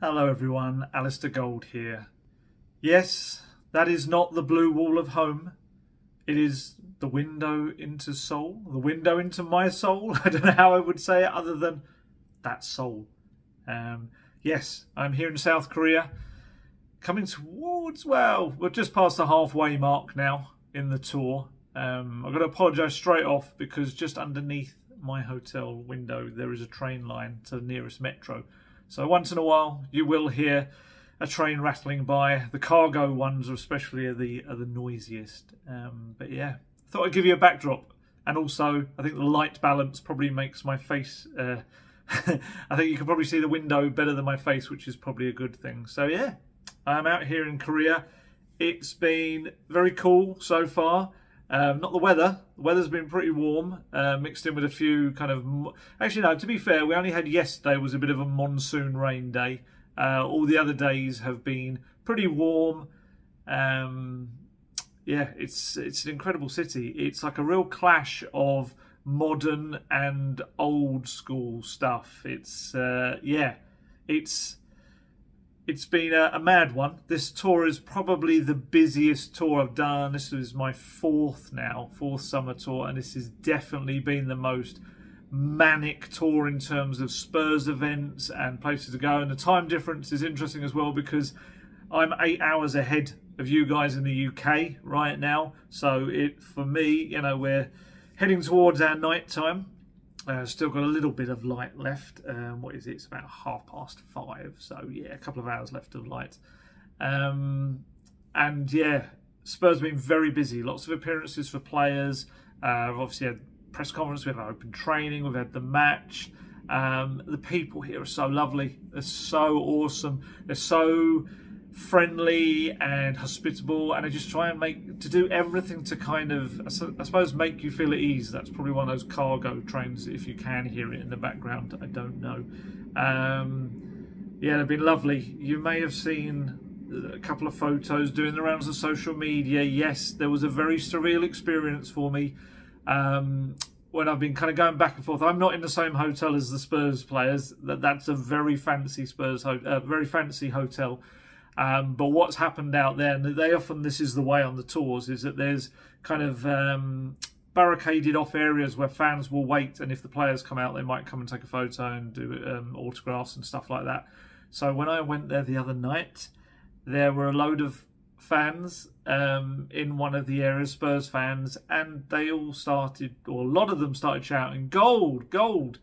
Hello everyone, Alasdair Gold here. Yes, that is not the blue wall of home. It is the window into soul, the window into my soul. I don't know how I would say it other than that soul. Um, yes, I'm here in South Korea, coming towards, well, we're just past the halfway mark now in the tour. Um, I've got to apologise straight off because just underneath my hotel window there is a train line to the nearest metro. So once in a while you will hear a train rattling by. The cargo ones especially are the are the noisiest. Um, but yeah, thought I'd give you a backdrop. And also, I think the light balance probably makes my face. Uh, I think you can probably see the window better than my face, which is probably a good thing. So yeah, I'm out here in Korea. It's been very cool so far. Um, not the weather. The weather's been pretty warm, uh, mixed in with a few kind of. Actually, no. To be fair, we only had yesterday was a bit of a monsoon rain day. Uh, all the other days have been pretty warm. Um, yeah, it's it's an incredible city. It's like a real clash of modern and old school stuff. It's uh, yeah, it's it's been a, a, mad one. This tour is probably the busiest tour I've done. This is my fourth now, fourth summer tour, and this has definitely been the most manic tour in terms of Spurs events and places to go. And the time difference is interesting as well because I'm eight hours ahead of you guys in the UK right now. So it for me, you know, we're heading towards our night time uh, still got a little bit of light left. Um, what is it? It's about half past five. So yeah, a couple of hours left of light. Um, and yeah, Spurs have been very busy. Lots of appearances for players. Uh, we've obviously had press conference. We've had open training. We've had the match. Um, the people here are so lovely. They're so awesome. They're so friendly and hospitable and I just try and make to do everything to kind of I suppose make you feel at ease that's probably one of those cargo trains if you can hear it in the background I don't know um, yeah they've been lovely you may have seen a couple of photos doing the rounds of social media yes there was a very surreal experience for me um, when I've been kind of going back and forth. I'm not in the same hotel as the Spurs players. That that's a very fancy Spurs, ho- uh, very fancy hotel. Um, but what's happened out there, and they often this is the way on the tours, is that there's kind of um, barricaded off areas where fans will wait, and if the players come out, they might come and take a photo and do um, autographs and stuff like that. So when I went there the other night, there were a load of fans um, in one of the areas, Spurs fans, and they all started, or a lot of them started shouting "Gold, gold,"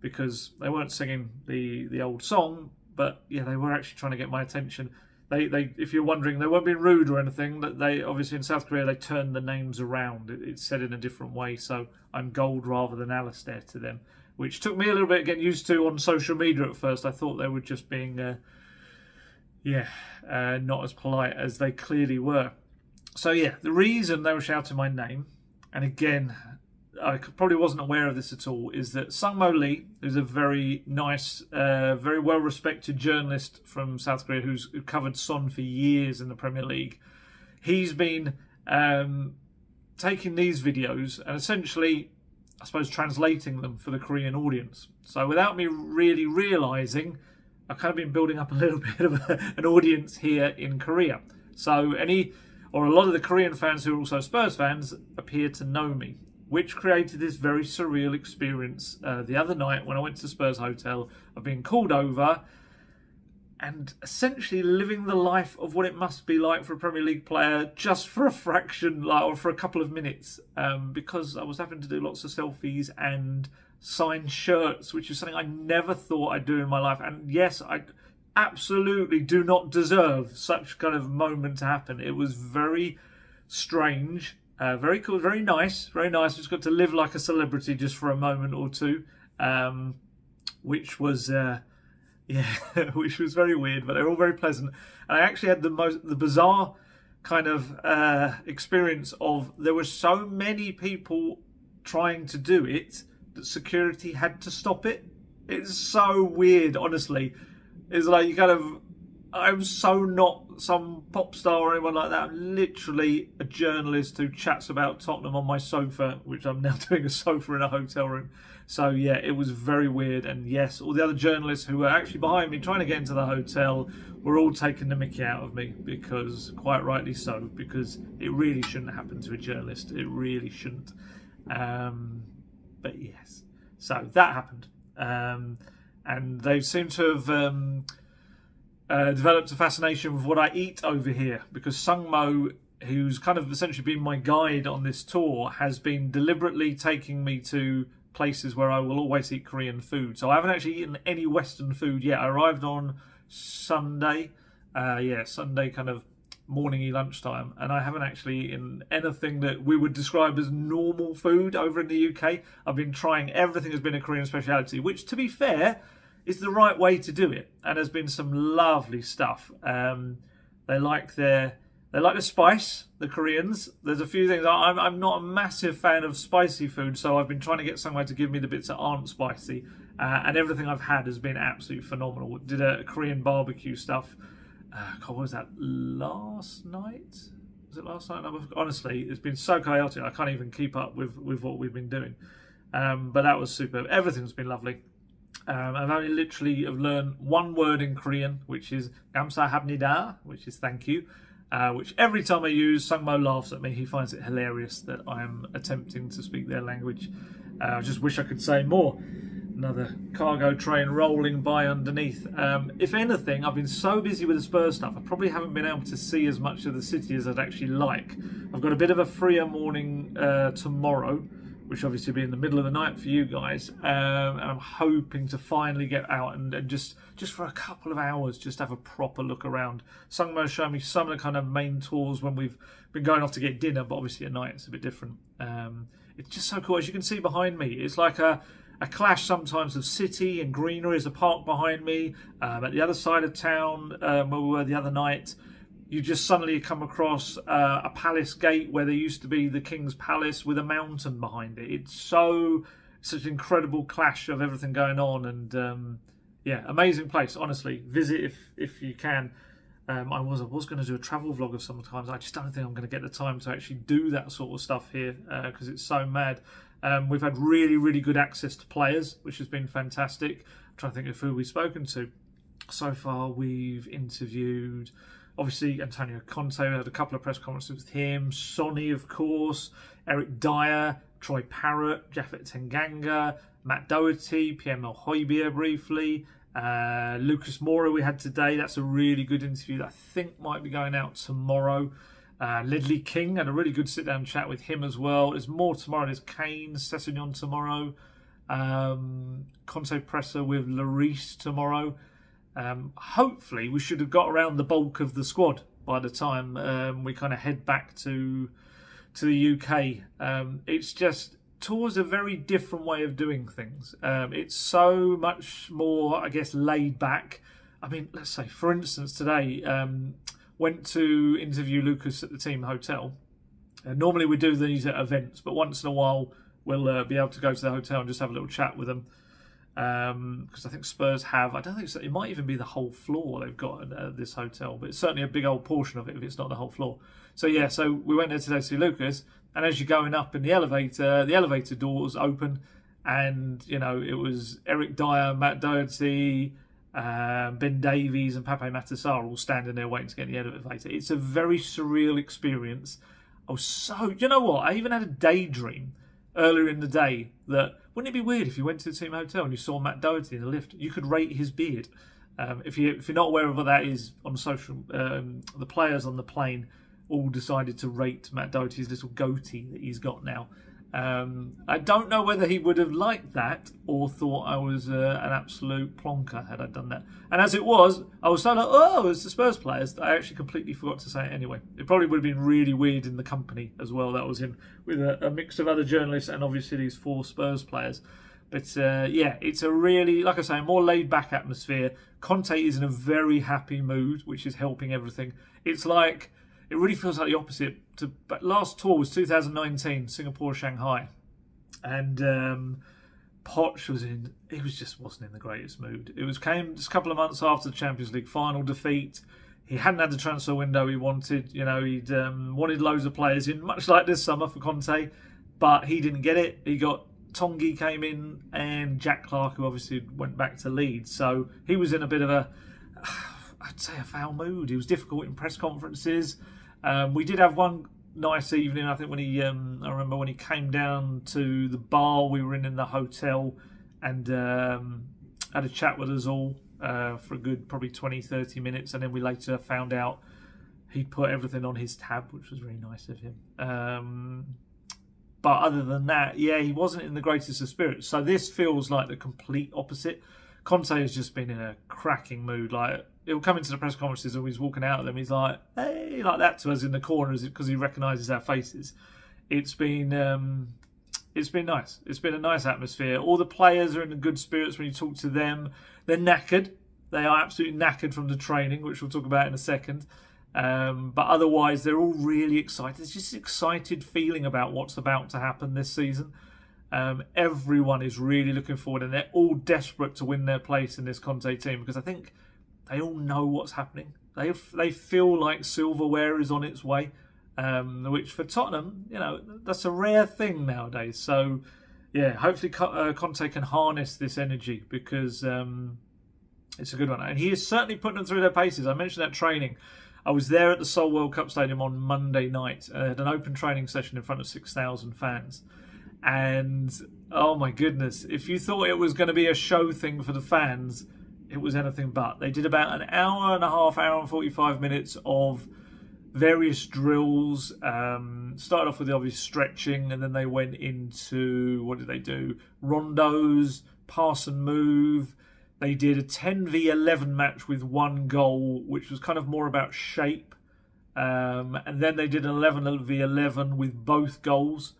because they weren't singing the the old song, but yeah, they were actually trying to get my attention they, they if you're wondering, they weren't being rude or anything. That they obviously in South Korea they turned the names around. It, it's said in a different way. So I'm Gold rather than Alasdair to them, which took me a little bit getting used to on social media at first. I thought they were just being, uh, yeah, uh, not as polite as they clearly were. So yeah, the reason they were shouting my name, and again, I probably wasn't aware of this at all, is that Sungmo Lee, who's a very nice, uh, very well respected journalist from South Korea who's covered Son for years in the Premier League, he's been um, taking these videos and essentially, I suppose, translating them for the Korean audience. So without me really realizing, I've kind of been building up a little bit of a, an audience here in Korea. So any or a lot of the Korean fans who are also Spurs fans appear to know me which created this very surreal experience uh, the other night when I went to Spurs Hotel of being called over and essentially living the life of what it must be like for a Premier League player just for a fraction like, or for a couple of minutes um, because I was having to do lots of selfies and sign shirts, which is something I never thought I'd do in my life. And yes, I absolutely do not deserve such kind of moment to happen. It was very strange uh, very cool, very nice, very nice. Just got to live like a celebrity just for a moment or two, um, which was uh, yeah, which was very weird, but they're all very pleasant. And I actually had the most the bizarre kind of uh, experience of there were so many people trying to do it that security had to stop it. It's so weird, honestly. It's like you kind of I'm so not some pop star or anyone like that. I'm literally a journalist who chats about Tottenham on my sofa, which I'm now doing a sofa in a hotel room. So yeah, it was very weird. And yes, all the other journalists who were actually behind me trying to get into the hotel were all taking the mickey out of me because, quite rightly so, because it really shouldn't happen to a journalist. It really shouldn't. Um, but yes, so that happened. Um, and they seem to have um, uh, developed a fascination with what I eat over here because Sung Mo, who's kind of essentially been my guide on this tour, has been deliberately taking me to places where I will always eat Korean food. So I haven't actually eaten any Western food yet. I arrived on Sunday, uh, yeah, Sunday kind of morningy lunchtime, and I haven't actually eaten anything that we would describe as normal food over in the UK. I've been trying everything has been a Korean speciality, which, to be fair, is the right way to do it. And there's been some lovely stuff. Um, they like their they like the spice, the Koreans. There's a few things. I'm, I'm not a massive fan of spicy food, so I've been trying to get somewhere to give me the bits that aren't spicy. Uh, and everything I've had has been absolutely phenomenal. Did a Korean barbecue stuff. Uh, God, what was that? Last night? Was it last night? honestly, it's been so chaotic. I can't even keep up with, with what we've been doing. Um, but that was superb. Everything's been lovely. Um, I've only literally have learned one word in Korean, which is 감사합니다, which is thank you. Uh, which every time I use, Sungmo laughs at me. He finds it hilarious that I am attempting to speak their language. Uh, I just wish I could say more. Another cargo train rolling by underneath. Um, if anything, I've been so busy with the Spurs stuff, I probably haven't been able to see as much of the city as I'd actually like. I've got a bit of a freer morning uh, tomorrow which obviously be in the middle of the night for you guys. Um, and I'm hoping to finally get out and, and, just just for a couple of hours, just have a proper look around. Sungmo showed me some of the kind of main tours when we've been going off to get dinner, but obviously at night it's a bit different. Um, it's just so cool. As you can see behind me, it's like a a clash sometimes of city and greenery. There's a park behind me. Um, at the other side of town, um, where we were the other night, you just suddenly come across uh, a palace gate where there used to be the king's palace with a mountain behind it. It's so such an incredible clash of everything going on, and um, yeah, amazing place. Honestly, visit if if you can. Um, I was I was going to do a travel vlog of sometimes. I just don't think I'm going to get the time to actually do that sort of stuff here because uh, it's so mad. Um, we've had really really good access to players, which has been fantastic. I'm trying to think of who we've spoken to so far. We've interviewed obviously Antonio Conte had a couple of press conferences with him, Sonny of course, Eric Dier, Troy Parrott, Japhet Tanganga, Matt Doherty, Pierre-Emile briefly, uh, Lucas Moura we had today. That's a really good interview that I think might be going out tomorrow. Uh, King had a really good sit down chat with him as well. There's more tomorrow. There's Kane, Sessegnon tomorrow. Um, Conte Presser with Lloris tomorrow. Um, hopefully, we should have got around the bulk of the squad by the time um, we kind of head back to to the UK. Um, it's just tours a very different way of doing things. Um, it's so much more, I guess, laid back. I mean, let's say, for instance, today um, went to interview Lucas at the team hotel. Uh, normally we do these at events, but once in a while we'll uh, be able to go to the hotel and just have a little chat with them because um, I think Spurs have. I don't think so, it might even be the whole floor they've got at uh, this hotel, but it's certainly a big old portion of it if it's not the whole floor. So yeah, so we went there today to see Lucas, and as you're going up in the elevator, the elevator doors open, and you know it was Eric Dier, Matt Doherty. Uh, ben Davies and Pape Matar Sarr all standing there waiting to get in the elevator. It's a very surreal experience. I was so, you know what? I even had a daydream earlier in the day that wouldn't it be weird if you went to the team hotel and you saw Matt Doherty in the lift? You could rate his beard. Um, if you if you're not aware of what that is on social, um, the players on the plane all decided to rate Matt Doherty's little goatee that he's got now. Um, I don't know whether he would have liked that or thought I was uh, an absolute plonker had I done that. And as it was, I was so like, oh, it's the Spurs players. I actually completely forgot to say it anyway. It probably would have been really weird in the company as well that I was in with a, a mix of other journalists and obviously these four Spurs players. But uh, yeah, it's a really, like I say, more laid back atmosphere. Conte is in a very happy mood, which is helping everything. It's like it really feels like the opposite. To but last tour was 2019, Singapore, Shanghai, and um, Poch was in. He was just wasn't in the greatest mood. It was came just a couple of months after the Champions League final defeat. He hadn't had the transfer window he wanted. You know, he'd um, wanted loads of players in, much like this summer for Conte, but he didn't get it. He got Tanguy came in and Jack Clarke, who obviously went back to Leeds. So he was in a bit of a, I'd say, a foul mood. He was difficult in press conferences. Um, we did have one nice evening. I think when he, um, I remember when he came down to the bar we were in in the hotel and um, had a chat with us all uh, for a good probably 20, 30 minutes. And then we later found out he'd put everything on his tab, which was really nice of him. Um, but other than that, yeah, he wasn't in the greatest of spirits. So this feels like the complete opposite. Conte has just been in a cracking mood. Like he'll come into the press conferences and he's walking out of them. He's like, "Hey," like that to us in the corners because he recognises our faces. It's been um, it's been nice. It's been a nice atmosphere. All the players are in good spirits when you talk to them. They're knackered. They are absolutely knackered from the training, which we'll talk about in a second. Um, but otherwise, they're all really excited. It's just excited feeling about what's about to happen this season. Um, everyone is really looking forward, and they're all desperate to win their place in this Conte team because I think they all know what's happening. They they feel like silverware is on its way, um, which for Tottenham, you know, that's a rare thing nowadays. So, yeah, hopefully uh, Conte can harness this energy because um, it's a good one, and he is certainly putting them through their paces. I mentioned that training. I was there at the Seoul World Cup Stadium on Monday night. I had an open training session in front of 6,000 fans. And oh my goodness, if you thought it was going to be a show thing for the fans, it was anything but. They did about an hour and a half, hour and 45 minutes of various drills. Um, started off with the obvious stretching, and then they went into what did they do? Rondos, pass and move, they did a 10v11 match with one goal, which was kind of more about shape. Um, and then they did an 11v11 with both goals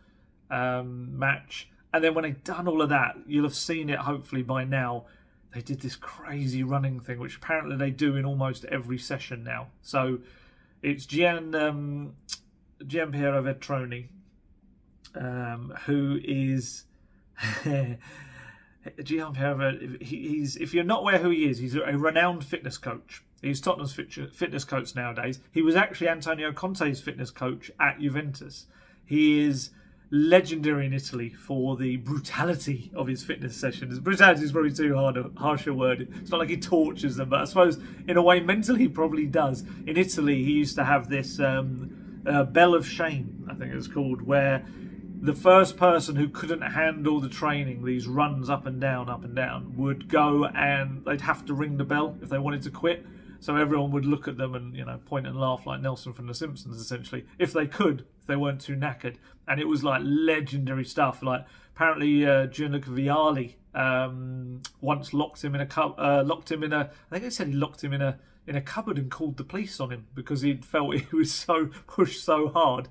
um, match. And then when they'd done all of that, you'll have seen it hopefully by now. They did this crazy running thing, which apparently they do in almost every session now. So it's Gian, um, Gian Piero Ventrone, um, who is. Gian Piero. he's if you're not aware who he is, he's a renowned fitness coach. He's Tottenham's fitness coach nowadays. He was actually Antonio Conte's fitness coach at Juventus. He is legendary in Italy for the brutality of his fitness sessions. Brutality is probably too hard a harsher word. It's not like he tortures them, but I suppose in a way mentally he probably does. In Italy, he used to have this um, uh, bell of shame, I think it's called, where the first person who couldn't handle the training, these runs up and down, up and down, would go and they'd have to ring the bell if they wanted to quit. So everyone would look at them and you know point and laugh like Nelson from The Simpsons, essentially, if they could, if they weren't too knackered. And it was like legendary stuff. Like apparently uh, Gianluca Vialli um, once locked him in a uh, locked him in a. I think they said he locked him in a in a cupboard and called the police on him because he felt he was so pushed so hard.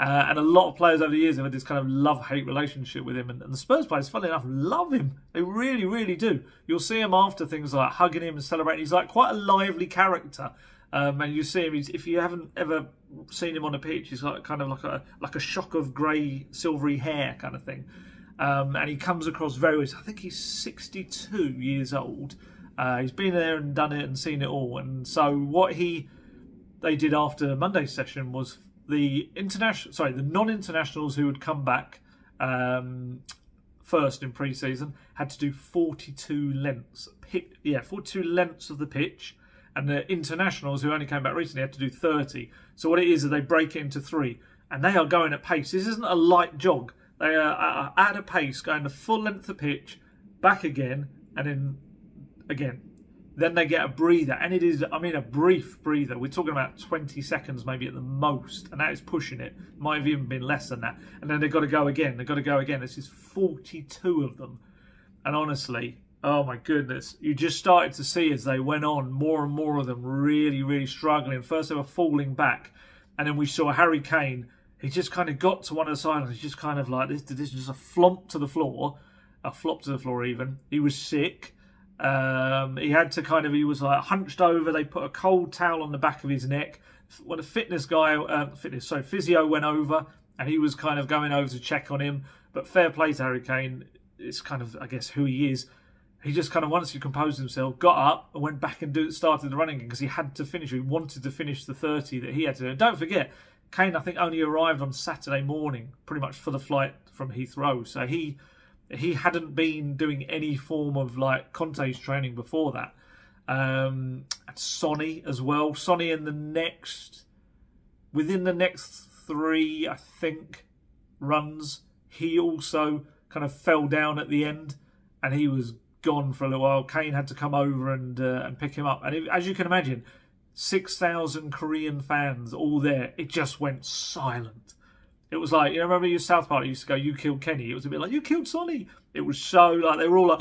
Uh, and a lot of players over the years have had this kind of love-hate relationship with him. And, and, the Spurs players, funnily enough, love him. They really, really do. You'll see him after things like hugging him and celebrating. He's like quite a lively character. Um, and you see him, if you haven't ever seen him on a pitch, he's got kind of like a like a shock of grey, silvery hair kind of thing. Um, and he comes across very well. I think he's 62 years old. Uh, he's been there and done it and seen it all. And so what he they did after Monday's session was the international, sorry, the non-internationals who had come back um, first in pre-season had to do 42 lengths. yeah, 42 lengths of the pitch, and the internationals who only came back recently had to do 30. So what it is is they break it into three, and they are going at pace. This isn't a light jog. They are at a pace, going the full length of pitch, back again, and then again then they get a breather, and it is, I mean, a brief breather. We're talking about 20 seconds maybe at the most, and that is pushing it. Might have even been less than that. And then they've got to go again. They've got to go again. This is 42 of them. And honestly, oh my goodness, you just started to see as they went on, more and more of them really, really struggling. First they were falling back, and then we saw Harry Kane. He just kind of got to one of the sides. He's just kind of like, this, this is just a flop to the floor, a flop to the floor even. He was sick um, he had to kind of, he was like hunched over. They put a cold towel on the back of his neck. When a fitness guy, uh, fitness, so physio went over and he was kind of going over to check on him. But fair play to Harry Kane. it's kind of I guess who he is. He just kind of once he composed himself, got up and went back and do, started the running again because he had to finish. He wanted to finish the thirty that he had to. And don't forget, Kane I think only arrived on Saturday morning, pretty much for the flight from Heathrow. So he he hadn't been doing any form of like Conte's training before that. Um, Sonny as well. Sonny in the next, within the next three, I think, runs, he also kind of fell down at the end, and he was gone for a little while. Kane had to come over and uh, and pick him up, and it, as you can imagine, six thousand Korean fans all there. It just went silent. It was like, you know, remember your South Park used to go, you killed Kenny. It was a bit like, you killed Sonny. It was so, like, they were all like,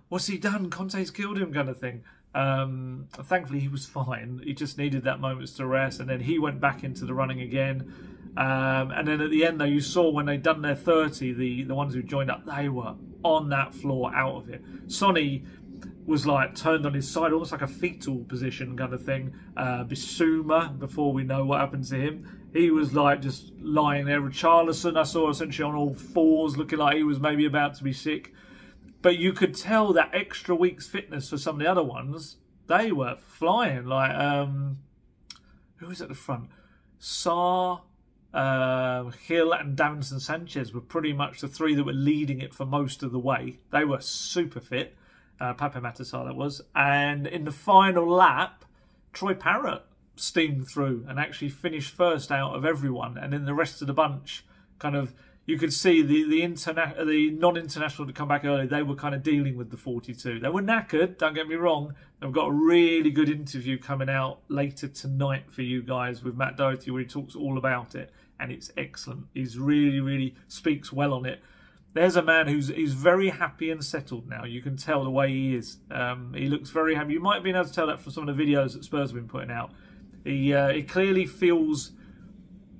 what's he done? Conte's killed him kind of thing. Um, thankfully, he was fine. He just needed that moment to rest. And then he went back into the running again. Um, and then at the end, though, you saw when they'd done their 30, the, the ones who joined up, they were on that floor out of it. Sonny was like turned on his side, almost like a fetal position kind of thing. Uh, Bissouma, before we know what happened to him, he was like just lying there. Richarlison, I saw essentially on all fours, looking like he was maybe about to be sick. But you could tell that extra week's fitness for some of the other ones, they were flying. Like, um, who was at the front? Sarr, uh, Gil, and Davinson Sanchez were pretty much the three that were leading it for most of the way. They were super fit. Uh, Pape Matar Sarr, that was. And in the final lap, Troy Parrott steamed through and actually finished first out of everyone, and then the rest of the bunch kind of you could see the the interna- the non-international to come back early. They were kind of dealing with the 42. They were knackered. Don't get me wrong. They've got a really good interview coming out later tonight for you guys with Matt Doherty, where he talks all about it, and it's excellent. He's really really speaks well on it. There's a man who's he's very happy and settled now. You can tell the way he is. Um, he looks very happy. You might have been able to tell that from some of the videos that Spurs have been putting out. He uh, he clearly feels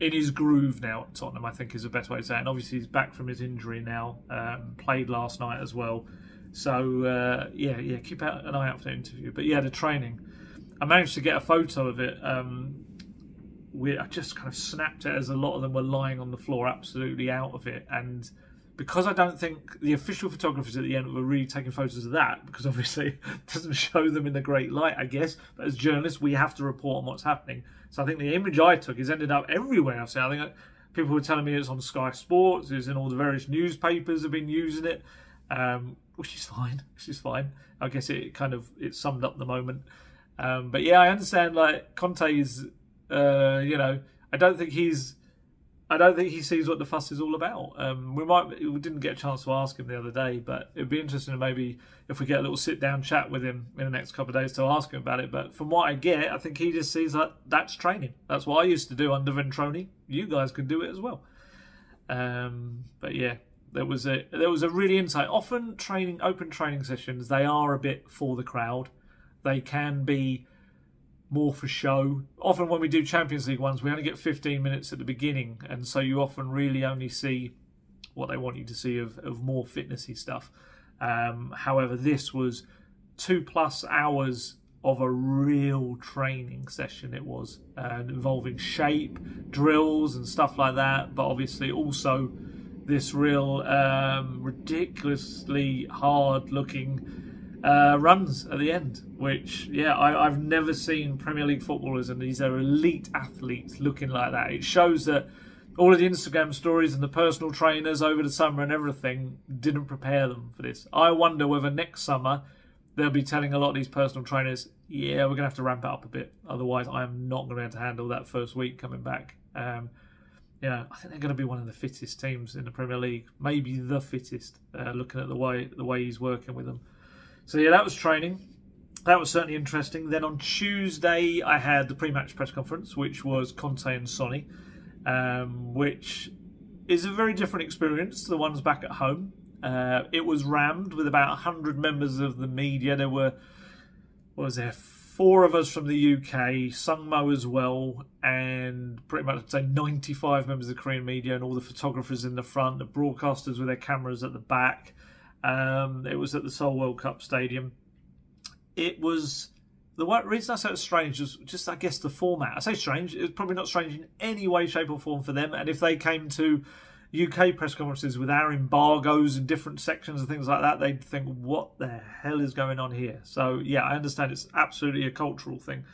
in his groove now at Tottenham. I think is the best way to say it. And obviously he's back from his injury now. Um, played last night as well. So uh, yeah, yeah, keep out an eye out for the interview. But yeah, the training. I managed to get a photo of it. Um, we, I just kind of snapped it as a lot of them were lying on the floor, absolutely out of it, and because I don't think the official photographers at the end were really taking photos of that, because obviously it doesn't show them in the great light, I guess. But as journalists, we have to report on what's happening. So I think the image I took has ended up everywhere. Seen. I think people were telling me it's on Sky Sports, it's in all the various newspapers have been using it, um, which is fine. Which is fine. I guess it kind of it summed up the moment. Um, but yeah, I understand. Like Conte is, uh, you know, I don't think he's I don't think he sees what the fuss is all about. Um, we might we didn't get a chance to ask him the other day, but it'd be interesting to maybe if we get a little sit down chat with him in the next couple of days to ask him about it. But from what I get, I think he just sees that that's training. That's what I used to do under Ventrone. You guys can do it as well. Um, but yeah, there was a there was a really insight. Often training open training sessions they are a bit for the crowd. They can be more for show. Often when we do Champions League ones, we only get 15 minutes at the beginning, and so you often really only see what they want you to see of, of more fitnessy stuff. Um, however, this was two plus hours of a real training session. It was uh, involving shape, drills, and stuff like that. But obviously, also this real um, ridiculously hard-looking uh, runs at the end, which, yeah, I, have never seen Premier League footballers and these are elite athletes looking like that. It shows that all of the Instagram stories and the personal trainers over the summer and everything didn't prepare them for this. I wonder whether next summer they'll be telling a lot of these personal trainers, yeah, we're going to have to ramp it up a bit. Otherwise, I am not going to be able to handle that first week coming back. Um, yeah, I think they're going to be one of the fittest teams in the Premier League, maybe the fittest. Uh, looking at the way the way he's working with them. So yeah, that was training. That was certainly interesting. Then on Tuesday, I had the pre-match press conference, which was Conte and Sonny, um, which is a very different experience to the ones back at home. Uh, it was rammed with about 100 members of the media. There were, what was there, four of us from the UK, Sung Mo as well, and pretty much I'd say 95 members of the Korean media and all the photographers in the front, the broadcasters with their cameras at the back. Um, it was at the Seoul World Cup Stadium. It was the reason I say it's strange was just, I guess, the format. I say strange. It's probably not strange in any way, shape, or form for them. And if they came to UK press conferences with our embargoes and different sections and things like that, they'd think, what the hell is going on here? So, yeah, I understand it's absolutely a cultural thing.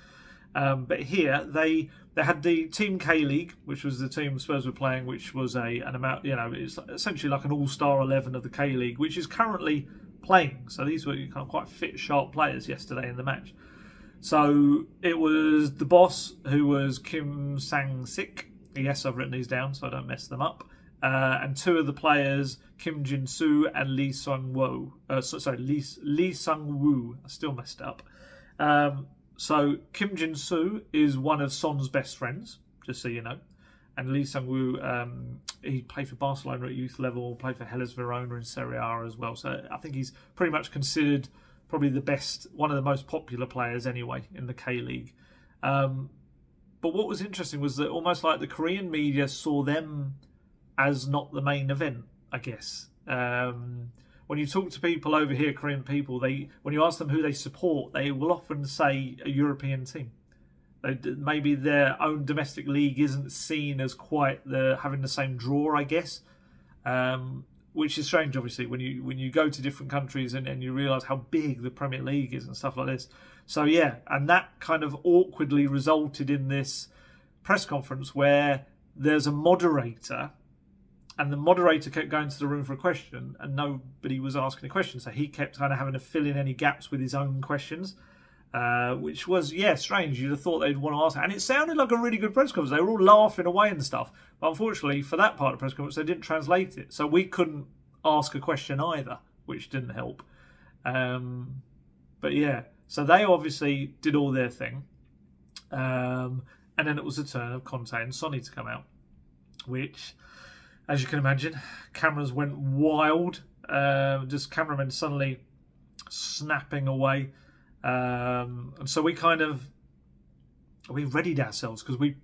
Um, but here, they they had the Team K League, which was the team Spurs were playing, which was a an amount, you know, it's essentially like an all star 11 of the K League, which is currently playing. So these were kind of quite fit, sharp players yesterday in the match. So it was the boss who was Kim Sang Sik. Yes, I've written these down so I don't mess them up uh, and two of the players, Kim Jin Soo and Lee Sung Woo. Uh, so, sorry, Lee, Lee Sung Woo. I still messed up. Um, so Kim Jin Soo is one of Son's best friends, just so you know. And Lee Sung Woo, um, he played for Barcelona at youth level, played for Hellas Verona in Serie A as well. So I think he's pretty much considered probably the best, one of the most popular players anyway in the K League. Um, but what was interesting was that almost like the Korean media saw them as not the main event, I guess. Um, when you talk to people over here, Korean people, they when you ask them who they support, they will often say a European team. Maybe their own domestic league isn't seen as quite the having the same draw, I guess. Um, which is strange, obviously, when you when you go to different countries and, and you realise how big the Premier League is and stuff like this. So yeah, and that kind of awkwardly resulted in this press conference where there's a moderator and the moderator kept going to the room for a question and nobody was asking a question. So he kept kind of having to fill in any gaps with his own questions uh, which was yeah strange. You'd have thought they'd want to ask and it sounded like a really good press conference. They were all laughing away and stuff. But unfortunately for that part of the press conference they didn't translate it. So we couldn't ask a question either which didn't help. Um, but yeah so they obviously did all their thing. Um, and then it was the turn of Conte and Sonny to come out which as you can imagine, cameras went wild. Uh, just cameramen suddenly snapping away, um, and so we kind of we readied ourselves because we,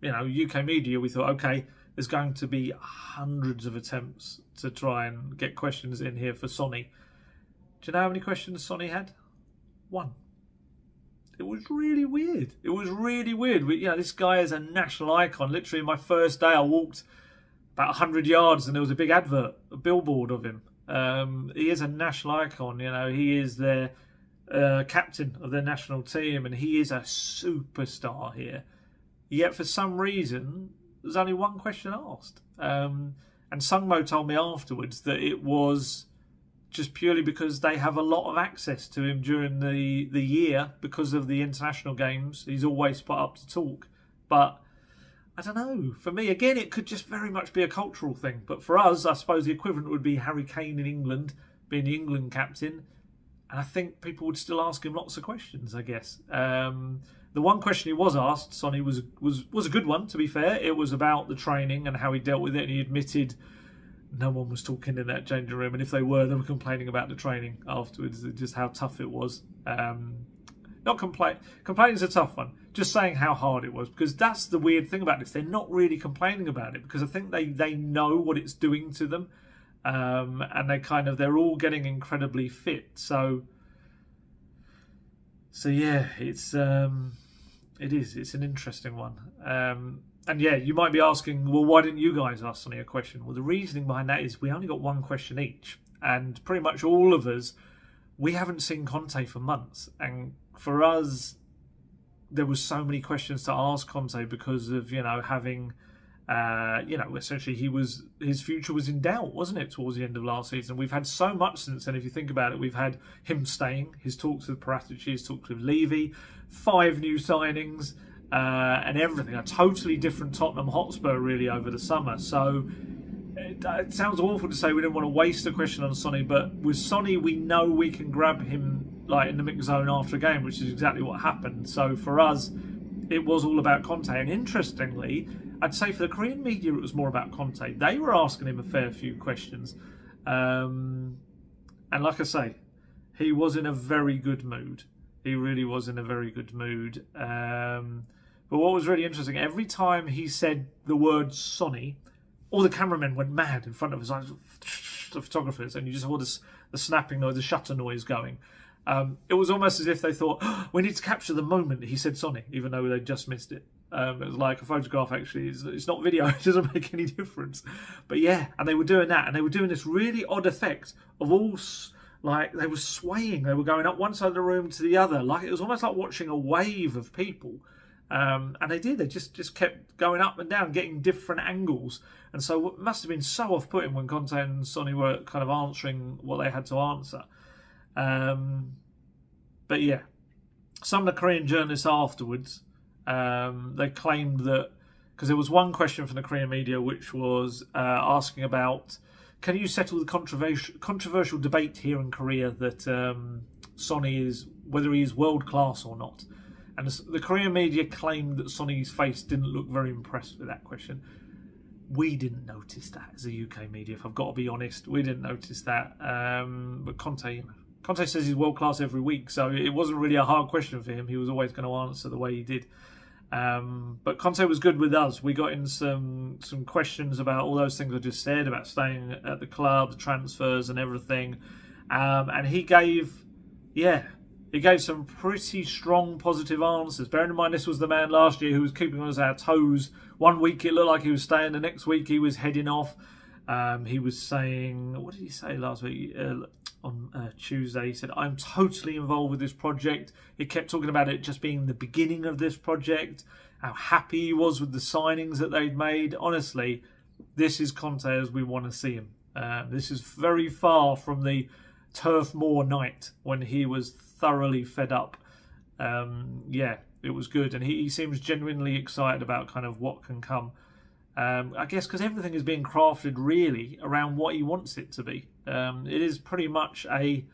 you know, UK media. We thought, okay, there's going to be hundreds of attempts to try and get questions in here for Sonny. Do you know how many questions Sonny had? One. It was really weird. It was really weird. We, you know, this guy is a national icon. Literally, my first day, I walked about 100 yards and there was a big advert, a billboard of him. Um, he is a national icon, you know, he is the uh, captain of the national team and he is a superstar here. Yet for some reason, there's only one question asked. Um, and Sungmo told me afterwards that it was just purely because they have a lot of access to him during the, the year because of the international games. He's always put up to talk. But I don't know. For me, again, it could just very much be a cultural thing. But for us, I suppose the equivalent would be Harry Kane in England, being the England captain. And I think people would still ask him lots of questions, I guess. Um, the one question he was asked, Sonny, was, was, was a good one, to be fair. It was about the training and how he dealt with it. And he admitted no one was talking in that changing room. And if they were, they were complaining about the training afterwards, just how tough it was. Um, not complain. Complaining is a tough one. Just saying how hard it was because that's the weird thing about this. They're not really complaining about it because I think they they know what it's doing to them, um, and they kind of they're all getting incredibly fit. So so yeah, it's um, it is. It's an interesting one. Um, and yeah, you might be asking, well, why didn't you guys ask Sonny a question? Well, the reasoning behind that is we only got one question each, and pretty much all of us we haven't seen Conte for months, and for us, there was so many questions to ask Conte because of you know having. Uh, you know, essentially, he was his future was in doubt, wasn't it? Towards the end of last season, we've had so much since then. If you think about it, we've had him staying, his talks with Paratici, his talks with Levy, five new signings, uh, and everything. A totally different Tottenham Hotspur really over the summer. So it, sounds awful to say we didn't want to waste a question on Sonny, but with Sonny, we know we can grab him like in the mix zone after a game, which is exactly what happened. So for us, it was all about Conte. And interestingly, I'd say for the Korean media, it was more about Conte. They were asking him a fair few questions. Um, and like I say, he was in a very good mood. He really was in a very good mood. Um, but what was really interesting, every time he said the word Sonny, all the cameramen went mad in front of his eyes, the photographers, and you just heard the snapping noise, the shutter noise going. Um, it was almost as if they thought, oh, we need to capture the moment he said Sonny, even though they just missed it. Um, it was like a photograph. Actually, it's, it's not video. It doesn't make any difference. But yeah, and they were doing that, and they were doing this really odd effect of all like they were swaying. They were going up one side of the room to the other. Like it was almost like watching a wave of people. Um, and they did. They just just kept going up and down, getting different angles. And so it must have been so off-putting when Conte and Sonny were kind of answering what they had to answer. Um, but yeah, some of the Korean journalists afterwards um, they claimed that because there was one question from the Korean media which was uh, asking about can you settle the controversial controversial debate here in Korea that um, Sonny is whether he is world class or not. And the Korean media claimed that Sonny's face didn't look very impressed with that question. We didn't notice that as a UK media, if I've got to be honest. We didn't notice that. Um, but Conte, you know, Conte says he's world class every week, so it wasn't really a hard question for him. He was always going to answer the way he did. Um, but Conte was good with us. We got in some some questions about all those things I just said about staying at the club, the transfers, and everything. Um, and he gave, yeah, he gave some pretty strong positive answers. Bearing in mind, this was the man last year who was keeping us our toes. One week it looked like he was staying, the next week he was heading off. Um, he was saying, what did he say last week? Uh, on uh, Tuesday, he said, I'm totally involved with this project. He kept talking about it just being the beginning of this project, how happy he was with the signings that they'd made. Honestly, this is Conte as we want to see him. Uh, this is very far from the Turf Moor night when he was thoroughly fed up. Um, yeah, it was good. And he, he seems genuinely excited about kind of what can come. Um, I guess because everything is being crafted really around what he wants it to be. Um, it is pretty much a,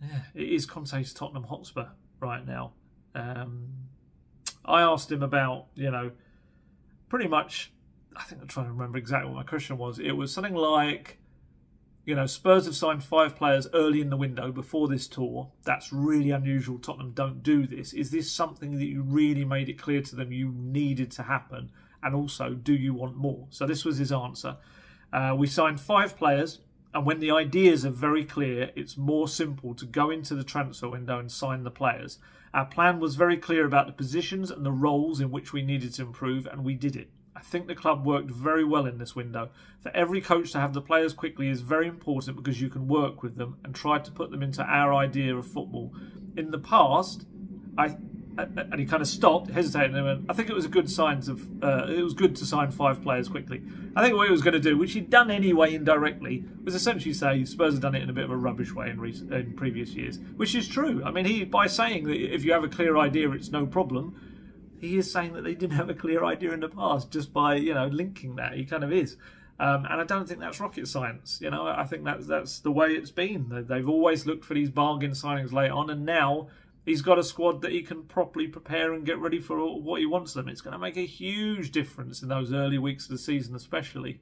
yeah, it is Conte's Tottenham Hotspur right now. Um, I asked him about, you know, pretty much. I think I'm trying to remember exactly what my question was. It was something like, you know, Spurs have signed five players early in the window before this tour. That's really unusual. Tottenham don't do this. Is this something that you really made it clear to them you needed to happen? and also do you want more? So this was his answer. Uh, we signed five players, and when the ideas are very clear, it's more simple to go into the transfer window and sign the players. Our plan was very clear about the positions and the roles in which we needed to improve, and we did it. I think the club worked very well in this window. For every coach to have the players quickly is very important because you can work with them and try to put them into our idea of football. In the past, I and he kind of stopped, hesitated, and went, I think it was a good sign of, uh, it was good to sign five players quickly. I think what he was going to do, which he'd done anyway indirectly, was essentially say Spurs have done it in a bit of a rubbish way in, recent, in previous years, which is true. I mean, he by saying that if you have a clear idea, it's no problem, he is saying that they didn't have a clear idea in the past just by, you know, linking that. He kind of is. Um, and I don't think that's rocket science. You know, I think that's that's the way it's been. They've always looked for these bargain signings late on, and now he's got a squad that he can properly prepare and get ready for what he wants them. It's going to make a huge difference in those early weeks of the season, especially.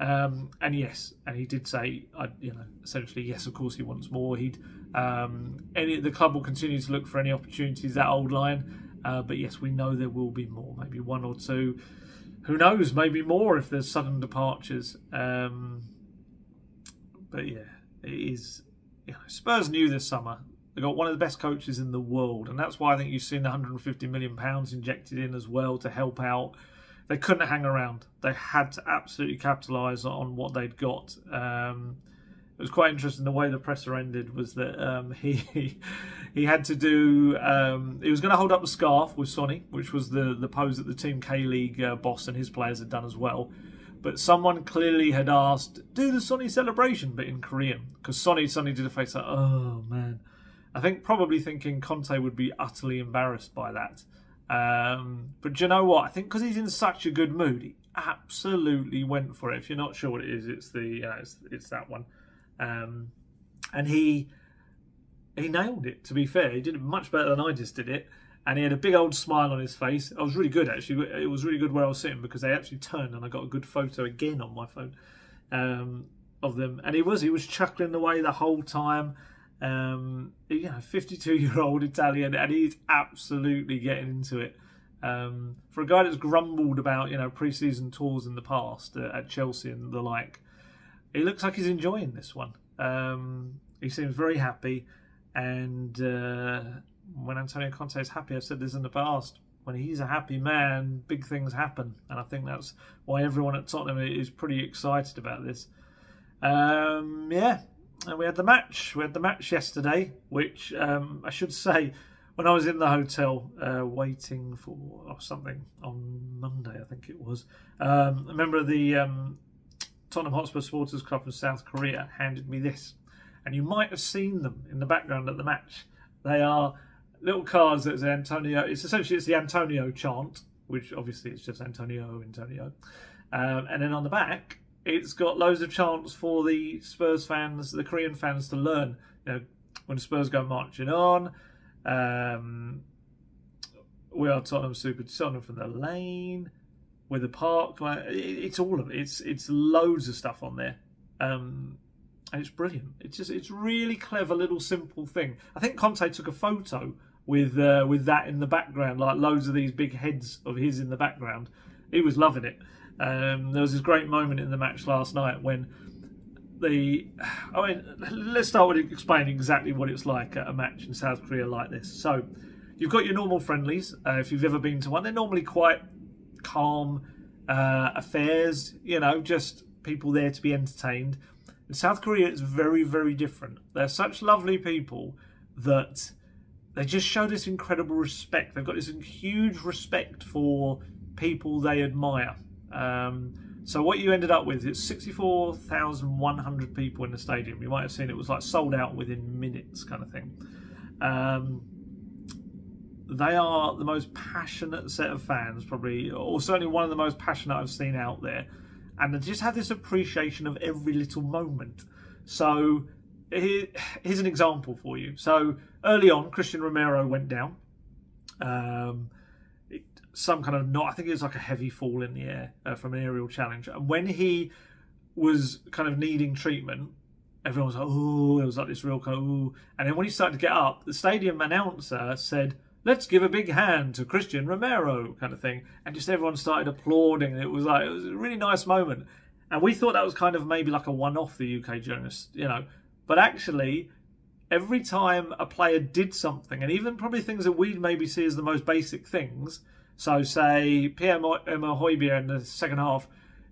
Um, and yes, and he did say, you know, essentially, yes, of course he wants more. He'd um, any the club will continue to look for any opportunities. That old line, uh, but yes, we know there will be more, maybe one or two. Who knows? Maybe more if there's sudden departures. Um, but yeah, it is. You know, Spurs knew this summer They've got one of the best coaches in the world, and that's why I think you've seen the 150 million pounds injected in as well to help out. They couldn't hang around. They had to absolutely capitalise on what they'd got. Um, it was quite interesting. The way the presser ended was that um, he he had to do. Um, he was going to hold up the scarf with Sonny, which was the the pose that the Team K League uh, boss and his players had done as well. But someone clearly had asked, "Do the Sonny celebration," but in Korean, because Sonny suddenly did a face like, "Oh man." I think probably thinking Conte would be utterly embarrassed by that. Um, but you know what? I think because he's in such a good mood, he absolutely went for it. If you're not sure what it is, it's the it's, it's that one, um, and he he nailed it. To be fair, he did it much better than I just did it, and he had a big old smile on his face. I was really good actually. It was really good where I was sitting because they actually turned and I got a good photo again on my phone um, of them, and he was he was chuckling away the whole time. Um, you know, 52 year old Italian, and he's absolutely getting into it. Um, for a guy that's grumbled about you know pre-season tours in the past uh, at Chelsea and the like, he looks like he's enjoying this one. Um, he seems very happy, and uh, when Antonio Conte is happy, I've said this in the past. when he's a happy man, big things happen, and I think that's why everyone at Tottenham is pretty excited about this. Um, yeah, and we had the match. We had the match yesterday, which um, I should say, when I was in the hotel uh, waiting for or something on Monday, I think it was. Um, a member of the um, Tottenham Hotspur Supporters Club from South Korea handed me this, and you might have seen them in the background at the match. They are little cards that say Antonio. It's essentially it's the Antonio chant, which obviously it's just Antonio, Antonio, um, and then on the back it's got loads of chance for the Spurs fans, the Korean fans to learn. You know, when Spurs go marching on, um, we are Tottenham Super Tottenham from the lane, with the park. It's all of it. It's it's loads of stuff on there. Um, and it's brilliant. It's just it's really clever little simple thing. I think Conte took a photo with uh, with that in the background, like loads of these big heads of his in the background. He was loving it. Um, there was this great moment in the match last night when the. I mean, let's start with explaining exactly what it's like at a match in South Korea like this. So, you've got your normal friendlies. Uh, if you've ever been to one, they're normally quite calm uh, affairs. You know, just people there to be entertained. In South Korea, it's very, very different. They're such lovely people that they just show this incredible respect. They've got this huge respect for people they admire. Um, so what you ended up with is 64,100 people in the stadium. You might have seen it was like sold out within minutes kind of thing. Um, they are the most passionate set of fans, probably, or certainly one of the most passionate I've seen out there. And they just have this appreciation of every little moment. So here's an example for you. So early on, Cristian Romero went down. Um, some kind of not. I think it was like a heavy fall in the air uh, from an aerial challenge. And when he was kind of needing treatment, everyone was like, "Oh!" It was like this real kind of "Ooh." And then when he started to get up, the stadium announcer said, "Let's give a big hand to Cristian Romero," kind of thing. And just everyone started applauding. It was like it was a really nice moment. And we thought that was kind of maybe like a one-off the UK journalists, you know. But actually, every time a player did something, and even probably things that we'd maybe see as the most basic things, so say Pierre Højbjerg in the second half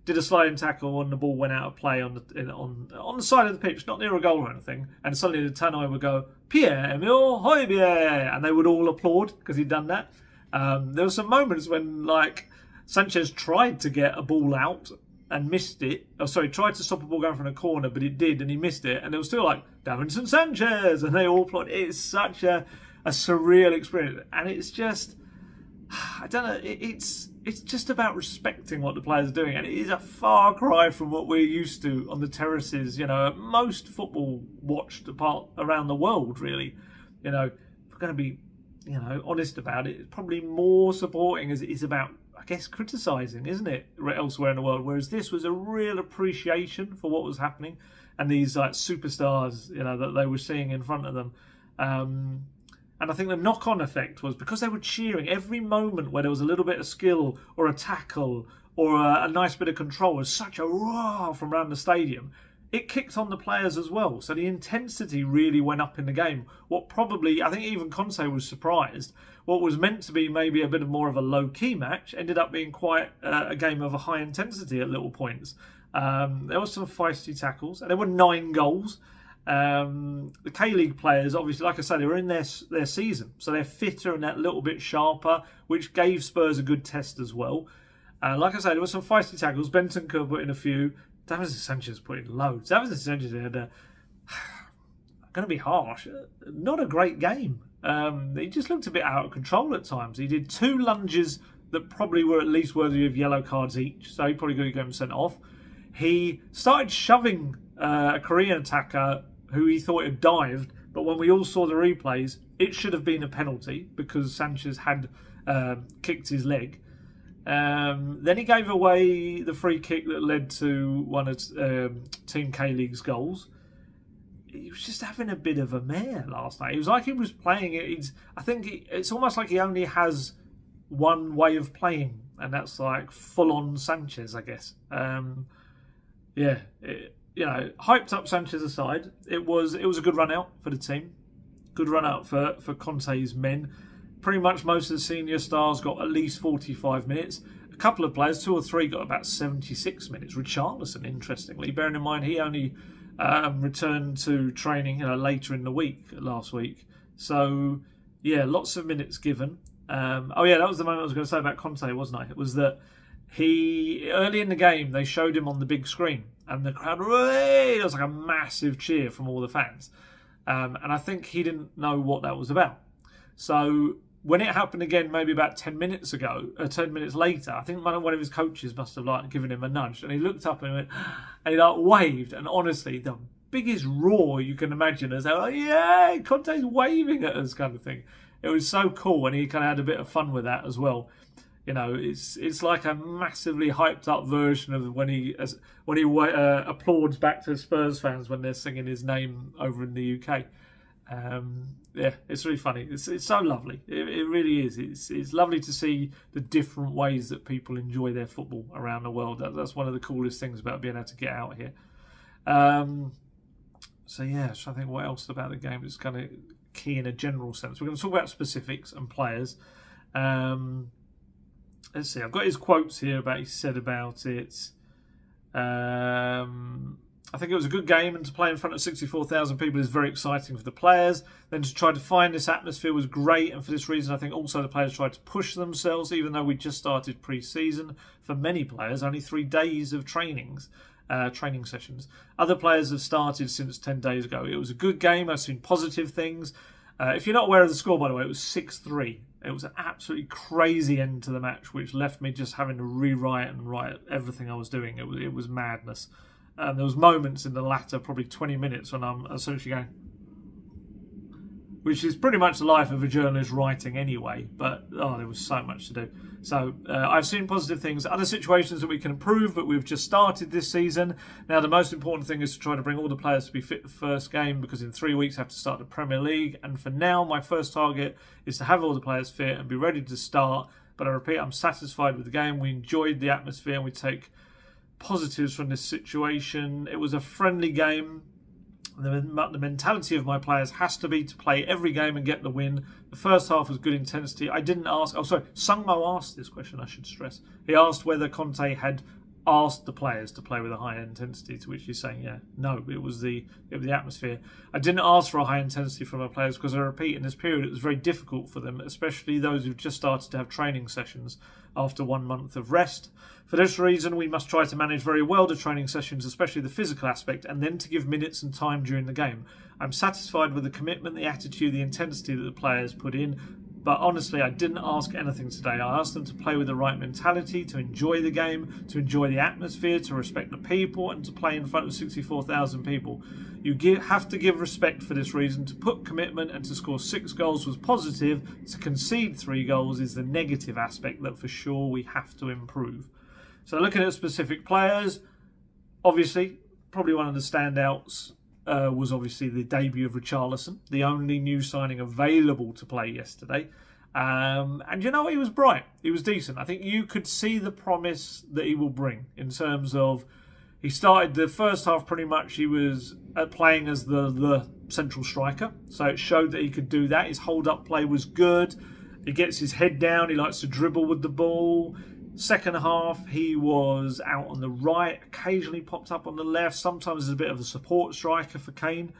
did a sliding tackle and the ball went out of play on the in, on on the side of the pitch, not near a goal or anything, and suddenly the Tannoy would go Pierre Emile Højbjerg, and they would all applaud because he'd done that. Um, there were some moments when like Sanchez tried to get a ball out and missed it. Oh, sorry, tried to stop a ball going from a corner, but it did, and he missed it. And it was still like Davinson Sanchez, and they all applaud. It's such a a surreal experience, and it's just I don't know. It's it's just about respecting what the players are doing, and it is a far cry from what we're used to on the terraces. You know, most football watched apart around the world, really. You know, if we're going to be, you know, honest about it, it's probably more supporting as it is about, I guess, criticising, isn't it, elsewhere in the world? Whereas this was a real appreciation for what was happening, and these like superstars, you know, that they were seeing in front of them. Um, and I think the knock on effect was because they were cheering every moment where there was a little bit of skill or a tackle or a, a nice bit of control was such a roar from around the stadium. It kicked on the players as well. So the intensity really went up in the game. What probably, I think even Conte was surprised. What was meant to be maybe a bit of more of a low key match ended up being quite uh, a game of a high intensity at little points. Um, there were some feisty tackles, and there were nine goals. Um, the K League players, obviously, like I say, they were in their their season, so they're fitter and that little bit sharper, which gave Spurs a good test as well. Uh, like I said, there were some feisty tackles. Bentancur put in a few. Davinson Sanchez put in loads. Davinson Sanchez had a, going to be harsh, not a great game. Um, he just looked a bit out of control at times. He did two lunges that probably were at least worthy of yellow cards each, so he probably could have got him sent off. He started shoving uh, a Korean attacker who he thought had dived, but when we all saw the replays, it should have been a penalty because Sanchez had um, kicked his leg. Um, then he gave away the free kick that led to one of um, Team K League's goals. He was just having a bit of a mare last night. It was like he was playing it. I think it's almost like he only has one way of playing, and that's like full on Sanchez, I guess. Um, yeah, it, you know, hyped up Sanchez aside, it was it was a good run out for the team. Good run out for for Conte's men. pretty much most of the senior stars got at least 45 minutes. A couple of players, two or three, got about 76 minutes. Richarlison, interestingly, bearing in mind he only um, returned to training you know, later in the week last week. So, yeah, lots of minutes given. Um, oh, yeah, that was the moment I was going to say about Conte, wasn't I? It was that he, early in the game, they showed him on the big screen, and the crowd, it was like a massive cheer from all the fans. Um, and I think he didn't know what that was about. So when it happened again, maybe about ten minutes ago, uh, ten minutes later, I think one of his coaches must have like given him a nudge, and he looked up and, went, and he like waved, and honestly, the biggest roar you can imagine as like, yeah, Conte's waving at us, kind of thing. It was so cool, and he kind of had a bit of fun with that as well. You know, it's it's like a massively hyped up version of when he as, when he uh, applauds back to Spurs fans when they're singing his name over in the UK. Um, yeah, it's really funny. It's it's so lovely. It, it really is. It's it's lovely to see the different ways that people enjoy their football around the world. That, that's one of the coolest things about being able to get out here. Um, so yeah, I think what else about the game is kind of key in a general sense. We're going to talk about specifics and players. Um, let's see. I've got his quotes here about he said about it. Um, I think it was a good game, and to play in front of 64,000 people is very exciting for the players. Then to try to find this atmosphere was great, and for this reason, I think also the players tried to push themselves, even though we just started pre-season. For many players, only three days of trainings, uh, training sessions. Other players have started since 10 days ago. It was a good game. I've seen positive things. Uh, if you're not aware of the score, by the way, it was 6-3. It was an absolutely crazy end to the match, which left me just having to rewrite and write everything I was doing. It was it was madness. And there was moments in the latter, probably 20 minutes, when I'm essentially going, which is pretty much the life of a journalist writing anyway. But oh, there was so much to do. So uh, I've seen positive things, other situations that we can improve, but we've just started this season. Now the most important thing is to try to bring all the players to be fit the first game because in three weeks I have to start the Premier League. And for now, my first target is to have all the players fit and be ready to start. But I repeat, I'm satisfied with the game. We enjoyed the atmosphere and we take positives from this situation. It was a friendly game. The, the, mentality of my players has to be to play every game and get the win. The first half was good intensity. I didn't ask. Oh, sorry. Sungmo asked this question. I should stress. He asked whether Conte had asked the players to play with a high intensity. To which he's saying, "Yeah, no, it was the it was the atmosphere. I didn't ask for a high intensity from our players because I repeat, in this period, it was very difficult for them, especially those who've just started to have training sessions after one month of rest. For this reason, we must try to manage very well the training sessions, especially the physical aspect, and then to give minutes and time during the game. I'm satisfied with the commitment, the attitude, the intensity that the players put in, but honestly, I didn't ask anything today. I asked them to play with the right mentality, to enjoy the game, to enjoy the atmosphere, to respect the people, and to play in front of 64,000 people. You give, have to give respect for this reason. To put commitment and to score six goals was positive. To concede three goals is the negative aspect that for sure we have to improve. So, looking at specific players, obviously, probably one of the standouts uh, was obviously the debut of Richarlison, the only new signing available to play yesterday. Um, and you know, he was bright. He was decent. I think you could see the promise that he will bring in terms of he started the first half pretty much. He was uh, playing as the the central striker, so it showed that he could do that. His hold up play was good. He gets his head down. He likes to dribble with the ball. Second half, he was out on the right, occasionally popped up on the left, sometimes as a bit of a support striker for Kane.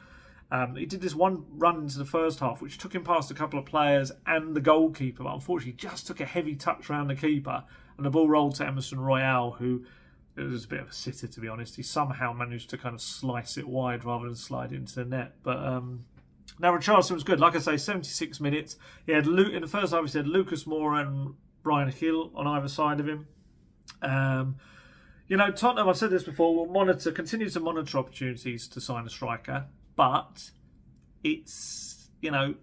Um, he did this one run into the first half, which took him past a couple of players and the goalkeeper, but unfortunately just took a heavy touch around the keeper, and the ball rolled to Emerson Royal, who it was a bit of a sitter to be honest. He somehow managed to kind of slice it wide rather than slide into the net. But um, now Richarlison was good. Like I say, 76 minutes. He had Luke in the first half. He said Lucas Moura and Bryan Gil on either side of him. Um, you know, Tottenham, I've said this before, will monitor, continue to monitor opportunities to sign a striker, but it's, you know,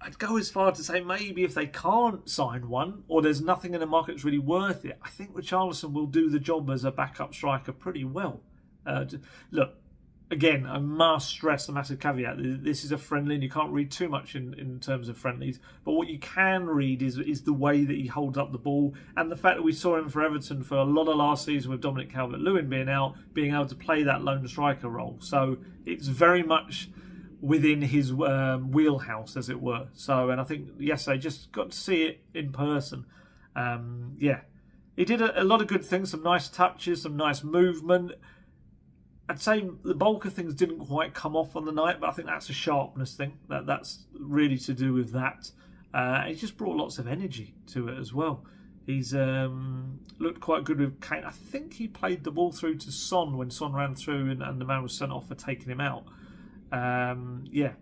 I'd go as far to say maybe if they can't sign one or there's nothing in the market that's really worth it, I think Richarlison will do the job as a backup striker pretty well. Uh, look, again, I must stress the massive caveat. This is a friendly, and you can't read too much in, in terms of friendlies. But what you can read is is the way that he holds up the ball, and the fact that we saw him for Everton for a lot of last season with Dominic Calvert-Lewin being out, being able to play that lone striker role. So it's very much within his um, wheelhouse, as it were. So, and I think yes, I just got to see it in person. Um, yeah, he did a, a, lot of good things, some nice touches, some nice movement. I'd say the bulk of things didn't quite come off on the night, but I think that's a sharpness thing. That that's really to do with that. Uh, he just brought lots of energy to it as well. He's um, looked quite good with Kane. I think he played the ball through to Son when Son ran through and, and the man was sent off for taking him out. Um, yeah,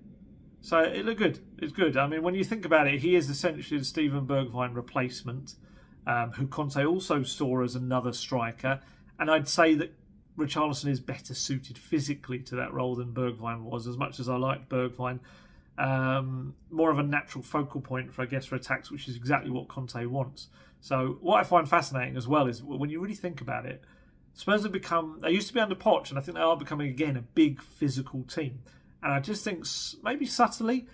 so it looked good. It's good. I mean, when you think about it, he is essentially the Steven Bergwijn replacement, um, who Conte also saw as another striker. And I'd say that Richarlison is better suited physically to that role than Bergwijn was. As much as I liked Bergwijn, um, more of a natural focal point for I guess for attacks, which is exactly what Conte wants. So what I find fascinating as well is when you really think about it, Spurs have become, they used to be under Poch, and I think they are becoming again a big physical team. And I just think maybe subtly,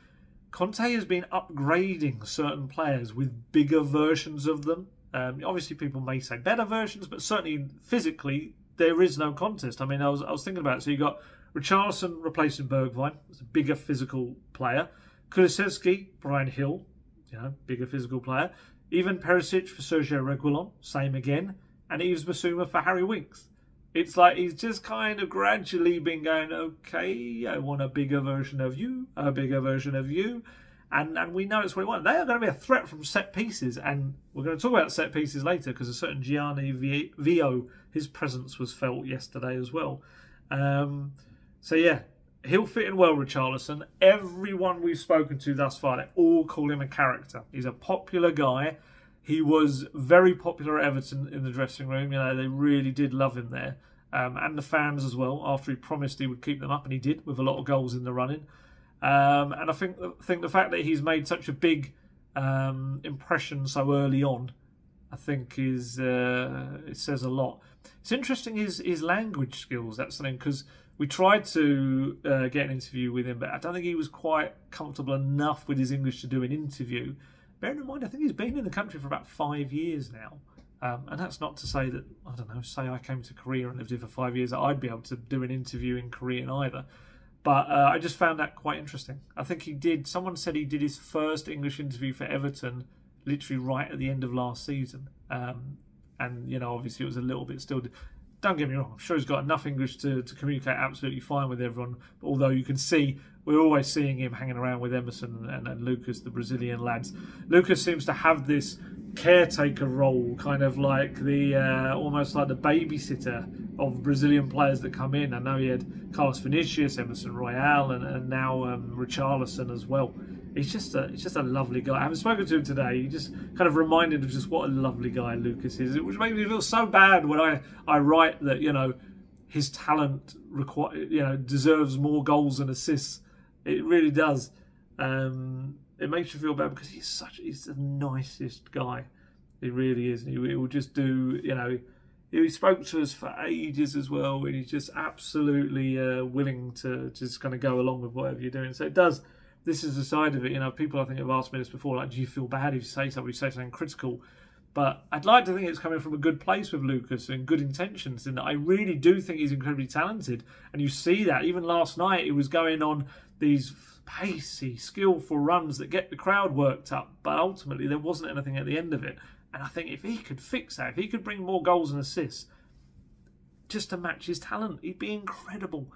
Conte has been upgrading certain players with bigger versions of them. Um, obviously, people may say better versions, but certainly physically, there is no contest. I mean, I was I was thinking about it. So you got Richarlison replacing Bergwijn, it's a bigger physical player. Kulusevski, Bryan Gil, you know, bigger physical player. Even Perisic for Sergio Reguilon, same again and Yves Bissouma for Harry Winks. It's like he's just kind of gradually been going, okay, I want a bigger version of you, a bigger version of you. And, and we know it's what he wants. They are going to be a threat from set pieces, and we're going to talk about set pieces later because a certain Gianni Vio, his presence was felt yesterday as well. Um, so yeah, he'll fit in well, Richarlison. Everyone we've spoken to thus far, they all call him a character. He's a popular guy. He was very popular at Everton in the dressing room. You know, they really did love him there. Um, and the fans as well, after he promised he would keep them up, and he did with a lot of goals in the running. Um, and I think think the fact that he's made such a big um, impression so early on, I think is uh, it says a lot. It's interesting his his language skills. That's something because we tried to uh, get an interview with him, but I don't think he was quite comfortable enough with his English to do an interview. Bearing in mind, I think he's been in the country for about five years now. Um, and that's not to say that, I don't know, say I came to Korea and lived here for five years, I'd be able to do an interview in Korean either. But uh, I just found that quite interesting. I think he did, someone said he did his first English interview for Everton literally right at the end of last season. Um, and, you know, obviously it was a little bit still. Don't get me wrong, I'm sure he's got enough English to, to communicate absolutely fine with everyone. Although you can see we're always seeing him hanging around with Emerson and, and Lucas, the Brazilian lads. Lucas seems to have this caretaker role, kind of like the uh, almost like the babysitter of Brazilian players that come in. I know he had Carlos Vinicius, Emerson Royal, and, and now um, Richarlison as well. He's just a he's just a lovely guy. I haven't spoken to him today. He just kind of reminded of just what a lovely guy Lucas is, It which makes me feel so bad when I I write that you know his talent require you know deserves more goals and assists it really does. Um, it makes you feel bad because he's such he's the nicest guy. He really is. He, he will just do you know. He spoke to us for ages as well, and he's just absolutely uh, willing to just kind of go along with whatever you're doing. So it does. This is the side of it. You know, people I think have asked me this before. Like, do you feel bad if you say something, you say something critical? But I'd like to think it's coming from a good place with Lucas and good intentions. In that, I really do think he's incredibly talented. And you see that even last night, he was going on these pacey, skillful runs that get the crowd worked up, but ultimately there wasn't anything at the end of it. And I think if he could fix that, if he could bring more goals and assists, just to match his talent, he'd be incredible.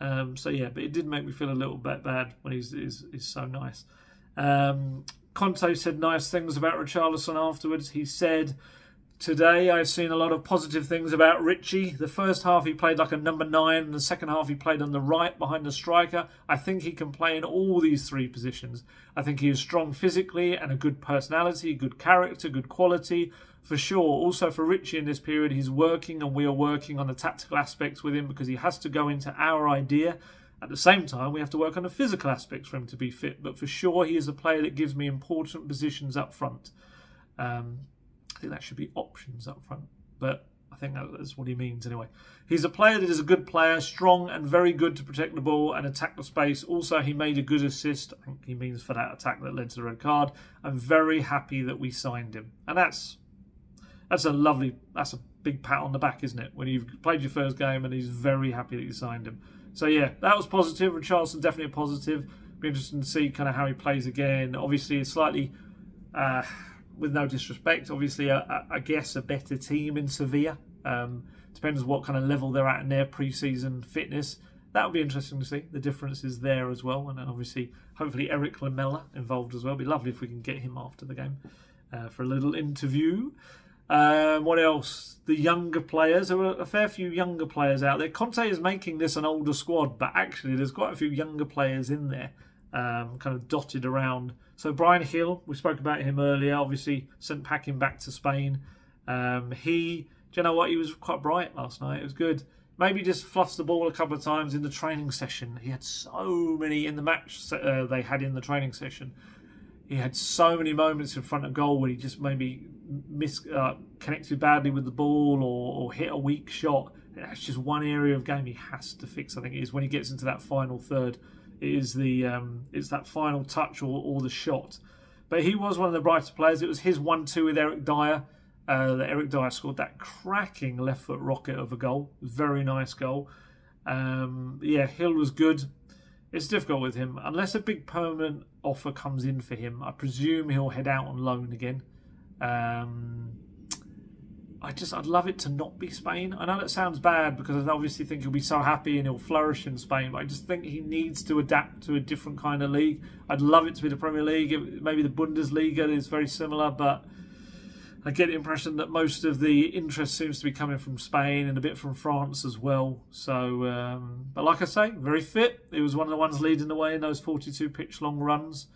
Um, so yeah, but it did make me feel a little bit bad when he's he's, he's so nice. Um, Conte said nice things about Richarlison afterwards. He said Today, I've seen a lot of positive things about Richie. The first half, he played like a number nine, and the second half, he played on the right behind the striker. I think he can play in all these three positions. I think he is strong physically and a good personality, good character, good quality, for sure. Also, for Richie in this period, he's working, and we are working on the tactical aspects with him because he has to go into our idea. At the same time, we have to work on the physical aspects for him to be fit. But for sure, he is a player that gives me important positions up front. Um, I think that should be options up front. But I think that's what he means anyway. He's a player that is a good player, strong and very good to protect the ball and attack the space. Also, he made a good assist. I think he means for that attack that led to the red card. I'm very happy that we signed him, and that's that's a lovely, that's a big pat on the back, isn't it? When you've played your first game and he's very happy that you signed him. So yeah, that was positive. Richarlison definitely a positive. Be interesting to see kind of how he plays again. Obviously, slightly, uh, with no disrespect, obviously, I guess a better team in Sevilla. Um, depends what kind of level they're at in their pre-season fitness. That would be interesting to see the differences there as well, and obviously, hopefully, Erik Lamela involved as well. It'd be lovely if we can get him after the game uh, for a little interview. Um, what else? The younger players. There are a fair few younger players out there. Conte is making this an older squad, but actually, there's quite a few younger players in there, um, kind of dotted around. So Bryan Gil, we spoke about him earlier. Obviously, sent packing back to Spain. Um, he, do you know what? He was quite bright last night. It was good. Maybe just fluffs the ball a couple of times in the training session. He had so many in the match uh, they had in the training session he had so many moments in front of goal where he just maybe mis uh, connected badly with the ball or, or hit a weak shot. That's just one area of game he has to fix. I think is when he gets into that final third. It is the um, it's that final touch or, or the shot. But he was one of the brighter players. It was his one-two with Eric Dier. Uh, that Eric Dier scored that cracking left foot rocket of a goal. Very nice goal. Um, yeah, Gil was good it's difficult with him. Unless a big permanent offer comes in for him, I presume he'll head out on loan again. Um, I just, I'd love it to not be Spain. I know that sounds bad because I obviously think he'll be so happy and he'll flourish in Spain, but I just think he needs to adapt to a different kind of league. I'd love it to be the Premier League. Maybe the Bundesliga is very similar, but I get the impression that most of the interest seems to be coming from Spain and a bit from France as well. So, um, but like I say, very fit. He was one of the ones leading the way in those 42 pitch long runs.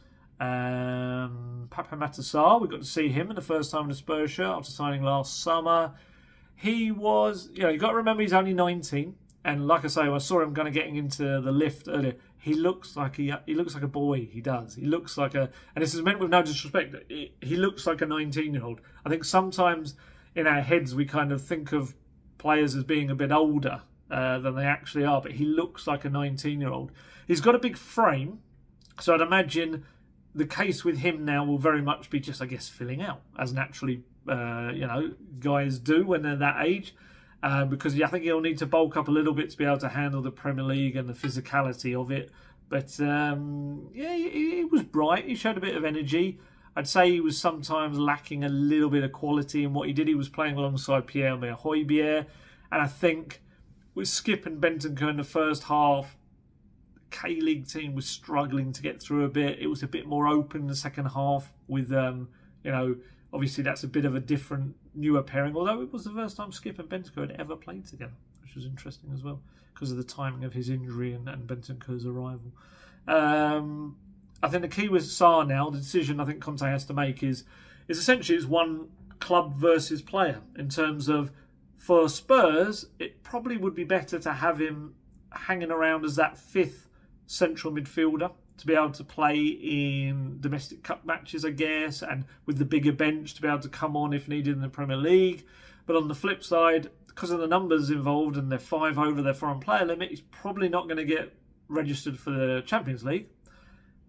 Um, Pape Matar Sarr, we got to see him in the first time in a Spurs shirt after signing last summer. He was, you know, you got to remember he's only 19. And like I say, I saw him kind of getting into the lift earlier he looks like he he looks like a boy. He does. He looks like a, and this is meant with no disrespect. He, he looks like a 19 year old. I think sometimes in our heads we kind of think of players as being a bit older uh, than they actually are, but he looks like a 19 year old. He's got a big frame, so I'd imagine the case with him now will very much be just, I guess, filling out as naturally, uh, you know, guys do when they're that age uh, because I think he'll need to bulk up a little bit to be able to handle the Premier League and the physicality of it. But um, yeah, he, he, was bright. He showed a bit of energy. I'd say he was sometimes lacking a little bit of quality in what he did. He was playing alongside Pierre-Emile and I think with Skipp and Bentancur in the first half, K League team was struggling to get through a bit. It was a bit more open in the second half with um, you know Obviously, that's a bit of a different, newer pairing, although it was the first time Skipp and Bentancur had ever played together, which was interesting as well, because of the timing of his injury and, and Bentancur's arrival. Um, I think the key with Sarr now, the decision I think Conte has to make is, is essentially it's one club versus player in terms of for Spurs, it probably would be better to have him hanging around as that fifth central midfielder to be able to play in domestic cup matches, I guess, and with the bigger bench to be able to come on if needed in the Premier League. But on the flip side, because of the numbers involved and they're five over their foreign player limit, he's probably not going to get registered for the Champions League.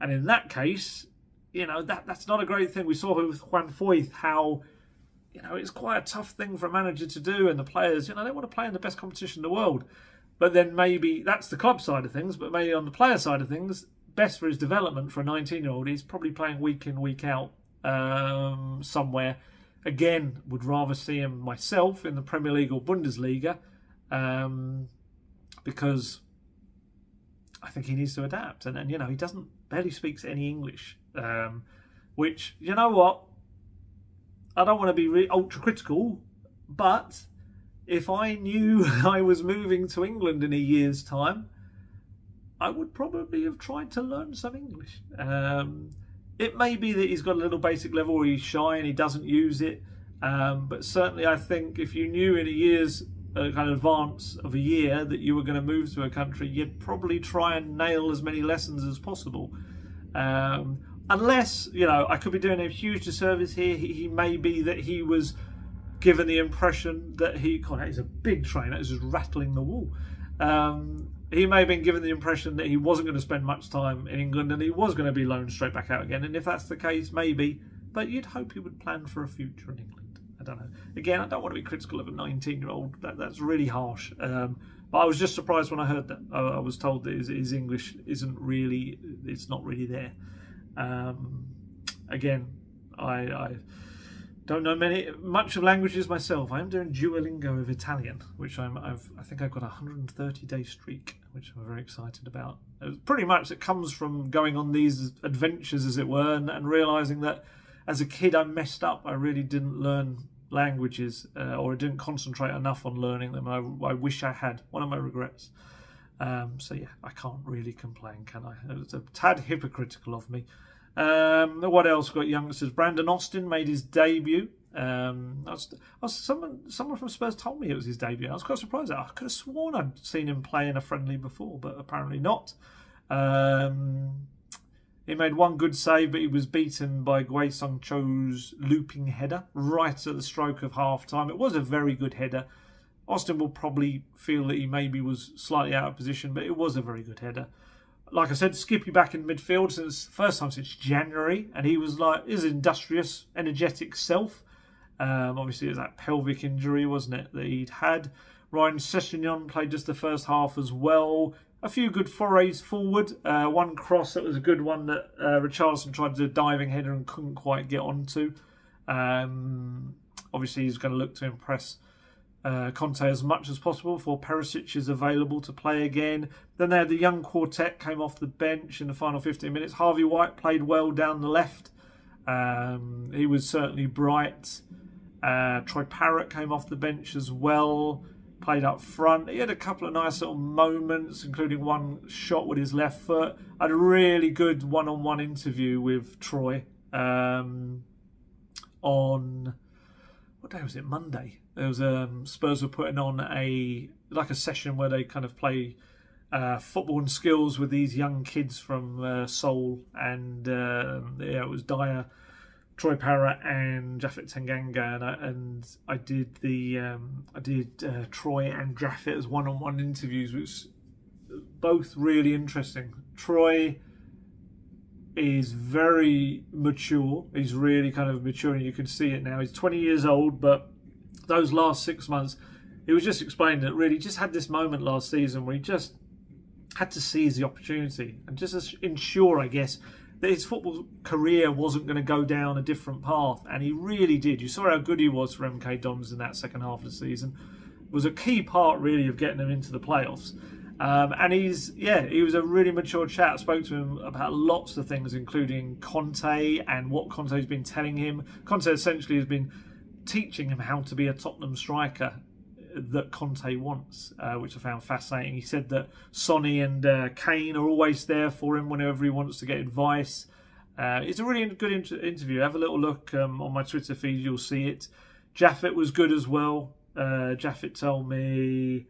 And in that case, you know, that that's not a great thing. We saw with Juan Foyth how, you know, it's quite a tough thing for a manager to do, and the players, you know, they want to play in the best competition in the world. But then maybe that's the club side of things, but maybe on the player side of things, best for his development for a 19 year old is probably playing week in, week out um, somewhere. Again, would rather see him myself in the Premier League or Bundesliga um, because I think he needs to adapt. And, and, you know, he doesn't barely speaks any English, um, which, you know what? I don't want to be ultra critical, but if I knew I was moving to England in a year's time, I would probably have tried to learn some English. Um, it may be that he's got a little basic level where he's shy and he doesn't use it, um, but certainly I think if you knew in a year's uh, kind of advance of a year that you were going to move to a country, you'd probably try and nail as many lessons as possible. Um, unless, you know, I could be doing a huge disservice here. He, he may be that he was given the impression that he, God, he's a big trainer, it's just rattling the wall. Um, he may have been given the impression that he wasn't going to spend much time in England and he was going to be loaned straight back out again. And if that's the case, maybe. But you'd hope he would plan for a future in England. I don't know. Again, I don't want to be critical of a 19 year old. That, that's really harsh. Um, But I was just surprised when I heard that. I, I was told that his, his, English isn't really, it's not really there. Um, again, I, I don't know many much of languages myself. I am doing Duolingo of Italian, which I'm I've I think I've got a 130 day streak, which I'm very excited about. Pretty much it comes from going on these adventures, as it were, and, and realizing that as a kid I messed up. I really didn't learn languages, uh, or I didn't concentrate enough on learning them. I, I wish I had. One of my regrets. Um, so yeah, I can't really complain, can I? It's a tad hypocritical of me. Um, what else? Got youngsters. Brandon Austin made his debut. Um, I was, I was, someone, someone from Spurs told me it was his debut. I was quite surprised. I could have sworn I'd seen him play in a friendly before, but apparently not. Um, he made one good save, but he was beaten by Gue-sung Cho's looping header right at the stroke of half time. It was a very good header. Austin will probably feel that he maybe was slightly out of position, but it was a very good header like I said, Skippy back in midfield since first time since January, and he was like his industrious, energetic self. Um, obviously, it was that pelvic injury, wasn't it, that he'd had. Ryan Sessegnon played just the first half as well. A few good forays forward. Uh, one cross that was a good one that uh, Richarlison tried to do a diving header and couldn't quite get onto. Um, obviously, he's going to look to impress uh, Conte as much as possible for Perisic is available to play again. Then they had the young quartet came off the bench in the final 15 minutes. Harvey White played well down the left. Um, he was certainly bright. Uh, Troy Parrott came off the bench as well, played up front. He had a couple of nice little moments, including one shot with his left foot. I had a really good one-on-one interview with Troy um, on what day was it? Monday. There was um, Spurs were putting on a like a session where they kind of play uh, football and skills with these young kids from uh, Seoul, and uh, yeah, it was Dier, Troy Parrott, and Japhet Tanganga, and I, and I did the um, I did uh, Troy and Japhet as one-on-one interviews, which both really interesting. Troy is very mature. He's really kind of mature, and you can see it now. He's 20 years old, but those last six months, he was just explaining that really just had this moment last season where he just had to seize the opportunity and just ensure, I guess, that his football career wasn't going to go down a different path. And he really did. You saw how good he was for MK Dons in that second half of the season. It was a key part, really, of getting them into the playoffs. Um, and he's, yeah, he was a really mature chat. I spoke to him about lots of things, including Conte and what Conte's been telling him. Conte essentially has been teaching him how to be a Tottenham striker that Conte wants, uh, which I found fascinating. He said that Sonny and uh, Kane are always there for him whenever he wants to get advice. Uh, it's a really good inter- interview. Have a little look um, on my Twitter feed, you'll see it. Japhet was good as well. Uh, Japhet told me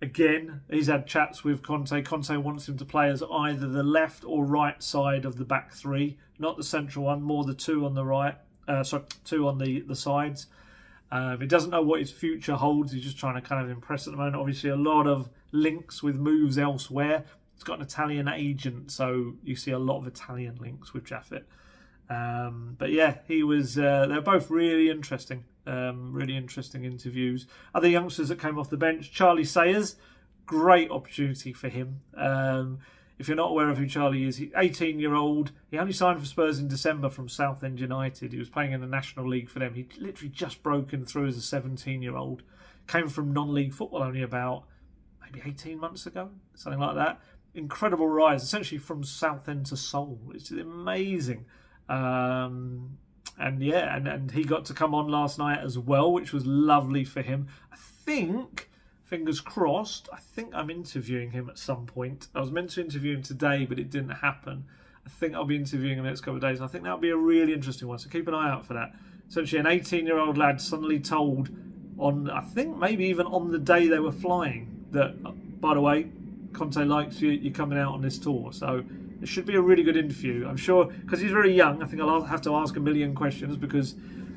again, he's had chats with Conte. Conte wants him to play as either the left or right side of the back three, not the central one, more the two on the right. Uh, sorry, two on the the sides. Um, he doesn't know what his future holds. He's just trying to kind of impress at the moment. Obviously, a lot of links with moves elsewhere. He's got an Italian agent, so you see a lot of Italian links with Japhet. Um, but yeah, he was. Uh, they're both really interesting. Um, really interesting interviews. Other youngsters that came off the bench, Charlie Sayers, great opportunity for him. Um, if you're not aware of who Charlie is, he's 18 year old. He only signed for Spurs in December from Southend United. He was playing in the National League for them. He literally just broken through as a 17 year old. Came from non league football only about maybe 18 months ago, something like that. Incredible rise, essentially from Southend to Seoul. It's amazing. Um, and yeah, and, and he got to come on last night as well, which was lovely for him. I think, fingers crossed, I think I'm interviewing him at some point. I was meant to interview him today, but it didn't happen. I think I'll be interviewing him in the next couple of days. I think that'll be a really interesting one, so keep an eye out for that. Essentially, an 18 year old lad suddenly told on, I think maybe even on the day they were flying, that, by the way, Conte likes you, you're coming out on this tour. So it should be a really good interview. I'm sure because he's very young. I think I'll have to ask a million questions because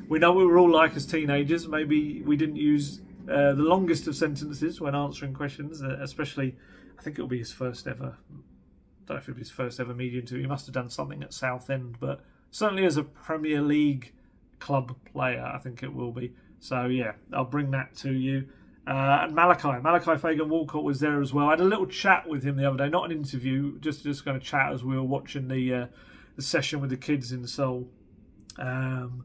we know we were all like as teenagers. Maybe we didn't use uh, the longest of sentences when answering questions, uh, especially. I think it'll be his first ever. I don't know if it'll be his first ever media interview. He must have done something at Southend, but certainly as a Premier League club player, I think it will be. So yeah, I'll bring that to you. Uh, and Malachi, Malachi Fagan Walcott was there as well. I had a little chat with him the other day, not an interview, just just going to chat as we were watching the uh, the session with the kids in Seoul. Um,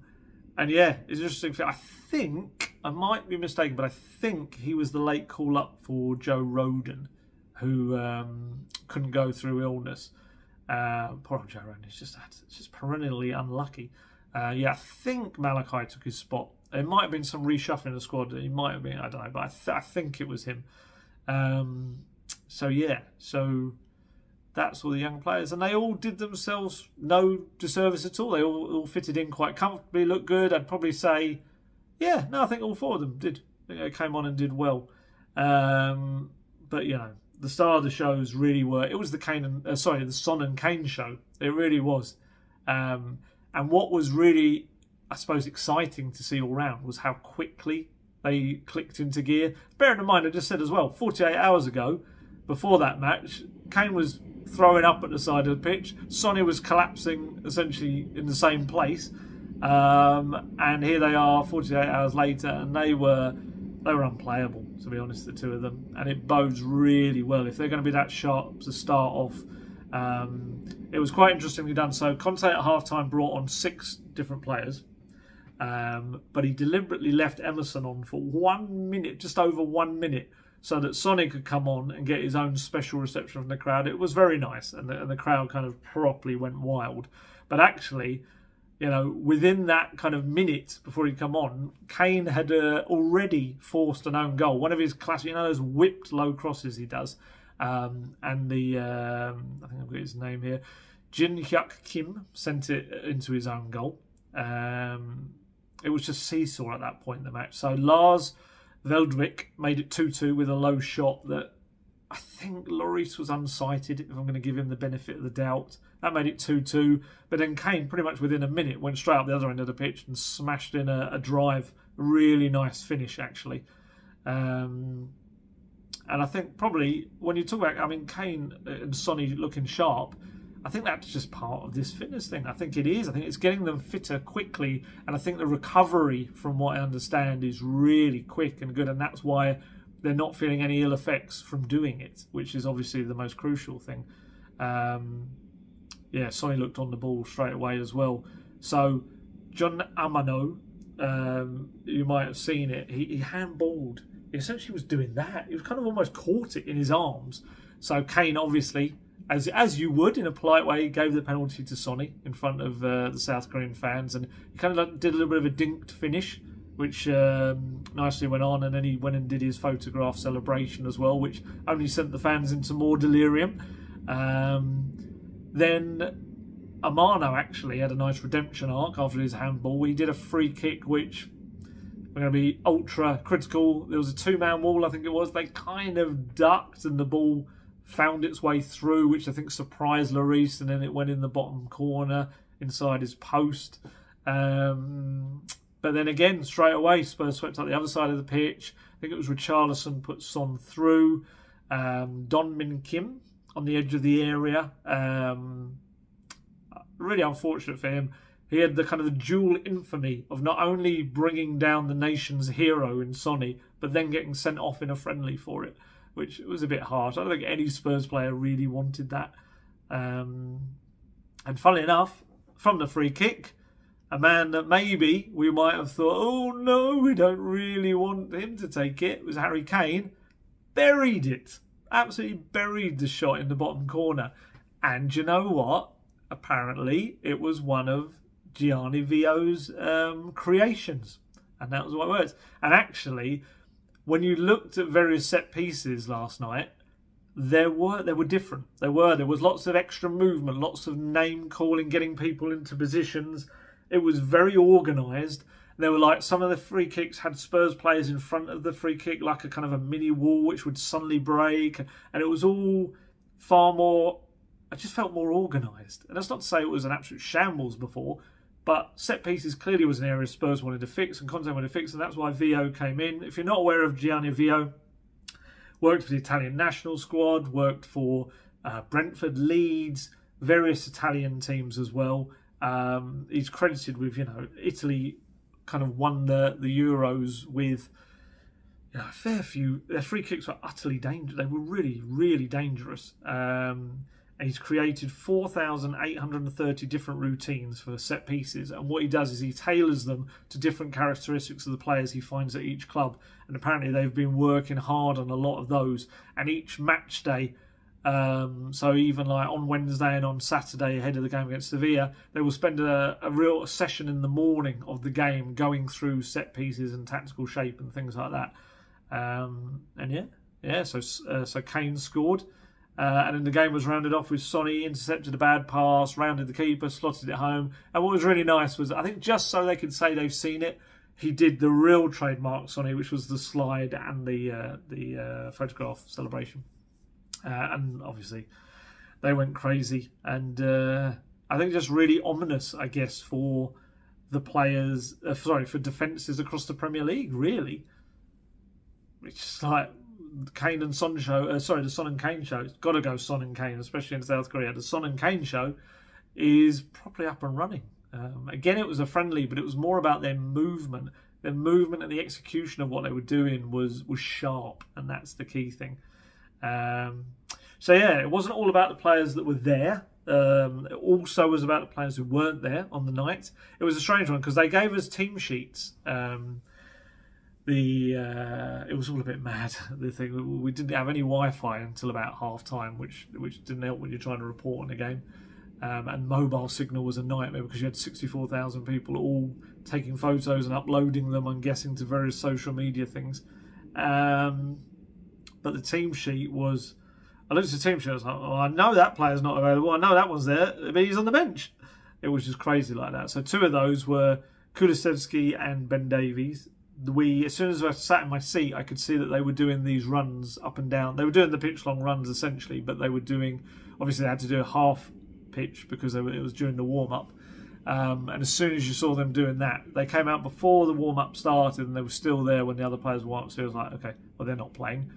and yeah, it's interesting. I think I might be mistaken, but I think he was the late call up for Joe Rodon, who um, couldn't go through illness. Uh, poor Joe Rodon, he's just just perennially unlucky. Uh, yeah, I think Malachi took his spot. It might have been some reshuffling of the squad. It might have been, I don't know, but I, th- I think it was him. Um, so yeah, so that's all the young players, and they all did themselves no disservice at all. They all, all fitted in quite comfortably, looked good. I'd probably say, yeah, no, I think all four of them did. They came on and did well. Um, but you know, the star of the shows really were. It was the Kane and uh, sorry, the Son and Kane show. It really was. Um, and what was really, I suppose, exciting to see all round was how quickly they clicked into gear. Bearing in mind, I just said as well, 48 hours ago, before that match, Kane was throwing up at the side of the pitch. Sonny was collapsing essentially in the same place. Um, and here they are 48 hours later and they were they were unplayable to be honest the two of them and it bodes really well if they're going to be that sharp to start off um, it was quite interestingly done so Conte at halftime brought on six different players um, but he deliberately left Emerson on for one minute just over one minute so that Sonic could come on and get his own special reception from the crowd. It was very nice, and the, and the crowd kind of properly went wild. But actually, you know, within that kind of minute before he'd come on, Kane had uh, already forced an own goal. One of his classic, you know, those whipped low crosses he does. Um, and the, um, I think I've got his name here, Jin Hyuk Kim sent it into his own goal. Um, it was just seesaw at that point in the match. So Lars Veldwijk made it 2 2 with a low shot that I think Lloris was unsighted, if I'm going to give him the benefit of the doubt. That made it 2 2. But then Kane, pretty much within a minute, went straight up the other end of the pitch and smashed in a, a drive. Really nice finish, actually. Um, and I think probably when you talk about, I mean, Kane and Sonny looking sharp, I think that's just part of this fitness thing. I think it is. I think it's getting them fitter quickly, and I think the recovery, from what I understand, is really quick and good, and that's why they're not feeling any ill effects from doing it, which is obviously the most crucial thing. Um, yeah, Sonny looked on the ball straight away as well. So Jun Amano, um, you might have seen it. He, he handballed. He essentially was doing that. He was kind of almost caught it in his arms. So Kane obviously as as you would in a polite way, gave the penalty to Sonny in front of uh, the South Korean fans, and he kind of like did a little bit of a dinked finish, which um, nicely went on, and then he went and did his photograph celebration as well, which only sent the fans into more delirium. Um, then Amano actually had a nice redemption arc after his handball. He did a free kick, which we're going to be ultra critical. There was a two-man wall, I think it was. They kind of ducked, and the ball found its way through, which I think surprised Lloris, and then it went in the bottom corner inside his post. Um, but then again, straight away, Spurs swept up the other side of the pitch. I think it was Richarlison put Son through. Um, Dong Min Kim on the edge of the area. Um, really unfortunate for him. He had the kind of the dual infamy of not only bringing down the nation's hero in Sonny, but then getting sent off in a friendly for it which was a bit harsh. I don't think any Spurs player really wanted that. Um, and funnily enough, from the free kick, a man that maybe we might have thought, oh no, we don't really want him to take it, was Harry Kane, buried it. Absolutely buried the shot in the bottom corner. And you know what? Apparently, it was one of Gianni Vio's um, creations. And that was what it was. And actually, when you looked at various set pieces last night, there were they were different. There were there was lots of extra movement, lots of name calling, getting people into positions. It was very organised. There were like some of the free kicks had Spurs players in front of the free kick, like a kind of a mini wall which would suddenly break, and it was all far more. I just felt more organised, and that's not to say it was an absolute shambles before, but set pieces clearly was an area Spurs wanted to fix and Conte wanted to fix, and that's why Vio came in. If you're not aware of Gianni Vio, worked for the Italian national squad, worked for uh, Brentford, Leeds, various Italian teams as well. Um, he's credited with, you know, Italy kind of won the, the Euros with you know, a fair few. Their free kicks were utterly dangerous. They were really, really dangerous. Um, he's created 4,830 different routines for set pieces. And what he does is he tailors them to different characteristics of the players he finds at each club. And apparently they've been working hard on a lot of those. And each match day, um, so even like on Wednesday and on Saturday ahead of the game against Sevilla, they will spend a, a real session in the morning of the game going through set pieces and tactical shape and things like that. Um, and yeah, yeah. So uh, so Kane scored. Uh, and then the game was rounded off with Sonny intercepted a bad pass, rounded the keeper, slotted it home. And what was really nice was, I think, just so they could say they've seen it, he did the real trademark Sonny, which was the slide and the uh, the uh, photograph celebration. Uh, and obviously, they went crazy. And uh, I think just really ominous, I guess, for the players. Uh, sorry, for defences across the Premier League. Really, it's like Kane and Son show. Uh, sorry, the Son and Kane show. It's got to go Son and Kane, especially in South Korea. The Son and Kane show is properly up and running. Um, again, it was a friendly, but it was more about their movement. Their movement and the execution of what they were doing was was sharp, and that's the key thing. Um, so yeah, it wasn't all about the players that were there. Um, it also was about the players who weren't there on the night. It was a strange one because they gave us team sheets. Um, the uh, it was all a bit mad. The thing we didn't have any Wi-Fi until about half time, which which didn't help when you're trying to report on a game. Um, and mobile signal was a nightmare because you had 64,000 people all taking photos and uploading them. I'm guessing to various social media things. Um, but the team sheet was. I looked at the team sheet. I was like, "Oh, I know that player's not available. I know that one's there, but he's on the bench." It was just crazy like that. So two of those were Kulusevski and Ben Davies we as soon as I sat in my seat, I could see that they were doing these runs up and down. They were doing the pitch long runs essentially, but they were doing obviously they had to do a half pitch because were, it was during the warm up. Um, and as soon as you saw them doing that, they came out before the warm up started, and they were still there when the other players were up. So it was like, okay, well they're not playing.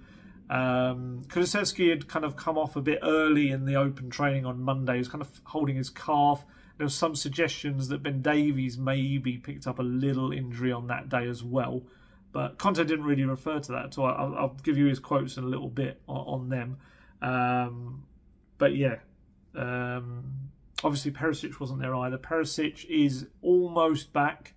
Um, had kind of come off a bit early in the open training on Monday. He was kind of holding his calf there were some suggestions that Ben Davies maybe picked up a little injury on that day as well. But Conte didn't really refer to that, so I'll, I'll give you his quotes in a little bit on, on them. Um, but yeah, um, obviously Perisic wasn't there either. Perisic is almost back.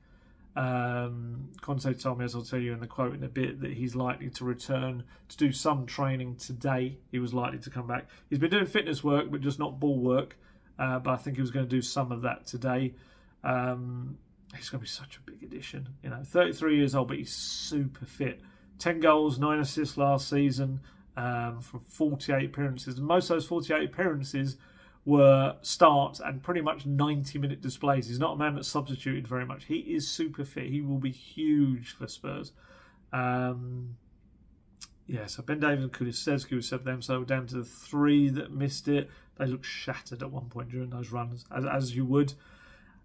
Um, Conte told me, as I'll tell you in the quote in a bit, that he's likely to return to do some training today. He was likely to come back. He's been doing fitness work, but just not ball work uh, but I think he was going to do some of that today. Um, he's going to be such a big addition. You know, 33 years old, but he's super fit. 10 goals, 9 assists last season um, from 48 appearances. Most of those 48 appearances were starts and pretty much 90 minute displays. He's not a man that's substituted very much. He is super fit. He will be huge for Spurs. Um, yeah, so Ben Davies and Kulusevski was set them, so down to the three that missed it. They looked shattered at one point during those runs, as, as you would.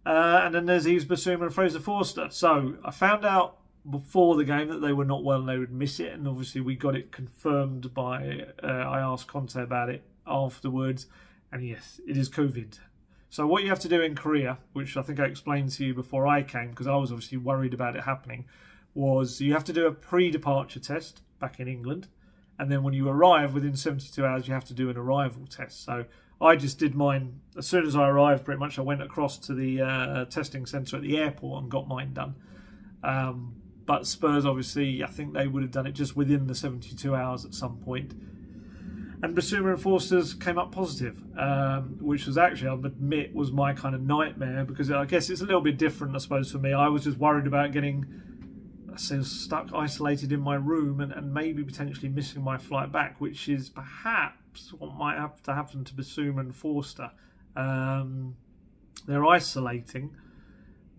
Uh, and then there's Yves Bissouma and Fraser Forster. So I found out before the game that they were not well and they would miss it, and obviously we got it confirmed by. Uh, I asked Conte about it afterwards, and yes, it is COVID. So what you have to do in Korea, which I think I explained to you before I came, because I was obviously worried about it happening, was you have to do a pre-departure test back in England. And then when you arrive within 72 hours, you have to do an arrival test. So I just did mine as soon as I arrived. Pretty much, I went across to the uh, testing centre at the airport and got mine done. Um, but Spurs, obviously, I think they would have done it just within the 72 hours at some point. And Bissouma and Forster's came up positive, um, which was actually, I'll admit, was my kind of nightmare because I guess it's a little bit different, I suppose, for me. I was just worried about getting so stuck isolated in my room and, and maybe potentially missing my flight back, which is perhaps what might have to happen to Bissouma and Forster. Um, they're isolating,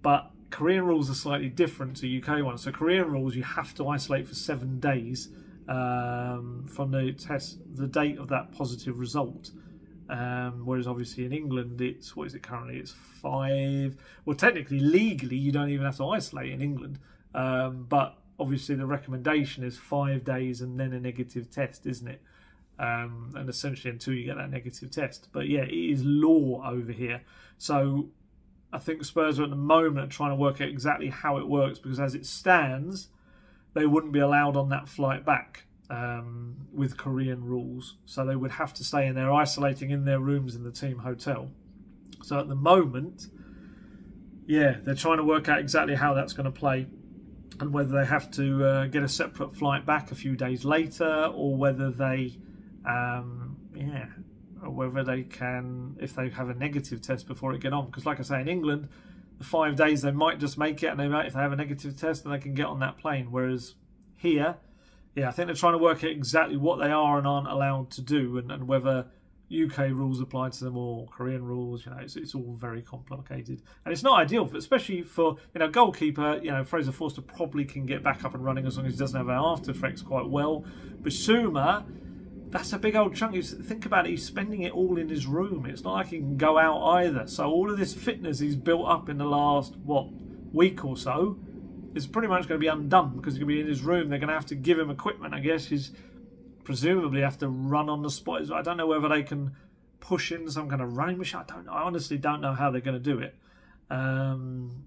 but Korean rules are slightly different to UK ones. So Korean rules, you have to isolate for seven days um, from the test, the date of that positive result. Um, whereas obviously in England, it's what is it currently? It's five. Well, technically, legally, you don't even have to isolate in England. Um, but obviously, the recommendation is five days and then a negative test, isn't it? Um, and essentially until you get that negative test. But yeah, it is law over here. So I think Spurs are at the moment trying to work out exactly how it works because as it stands, they wouldn't be allowed on that flight back um, with Korean rules. So they would have to stay in there, isolating in their rooms in the team hotel. So at the moment, yeah, they're trying to work out exactly how that's going to play and whether they have to uh, get a separate flight back a few days later or whether they, um, yeah, whether they can, if they have a negative test before it get on. Because, like I say, in England, the five days they might just make it, and they might, if they have a negative test, then they can get on that plane. Whereas here, yeah, I think they're trying to work out exactly what they are and aren't allowed to do, and, and whether UK rules apply to them or Korean rules. You know, it's, it's all very complicated, and it's not ideal, for, especially for you know goalkeeper. You know, Fraser Forster probably can get back up and running as long as he doesn't have after effects quite well. But Bissouma that's a big old chunk. You think about it, he's spending it all in his room. It's not like he can go out either. So all of this fitness he's built up in the last, what, week or so is pretty much going to be undone because he's going to be in his room. They're going to have to give him equipment, I guess. He's presumably have to run on the spot. I don't know whether they can push in some kind of running machine. I don't. I honestly don't know how they're going to do it. Um,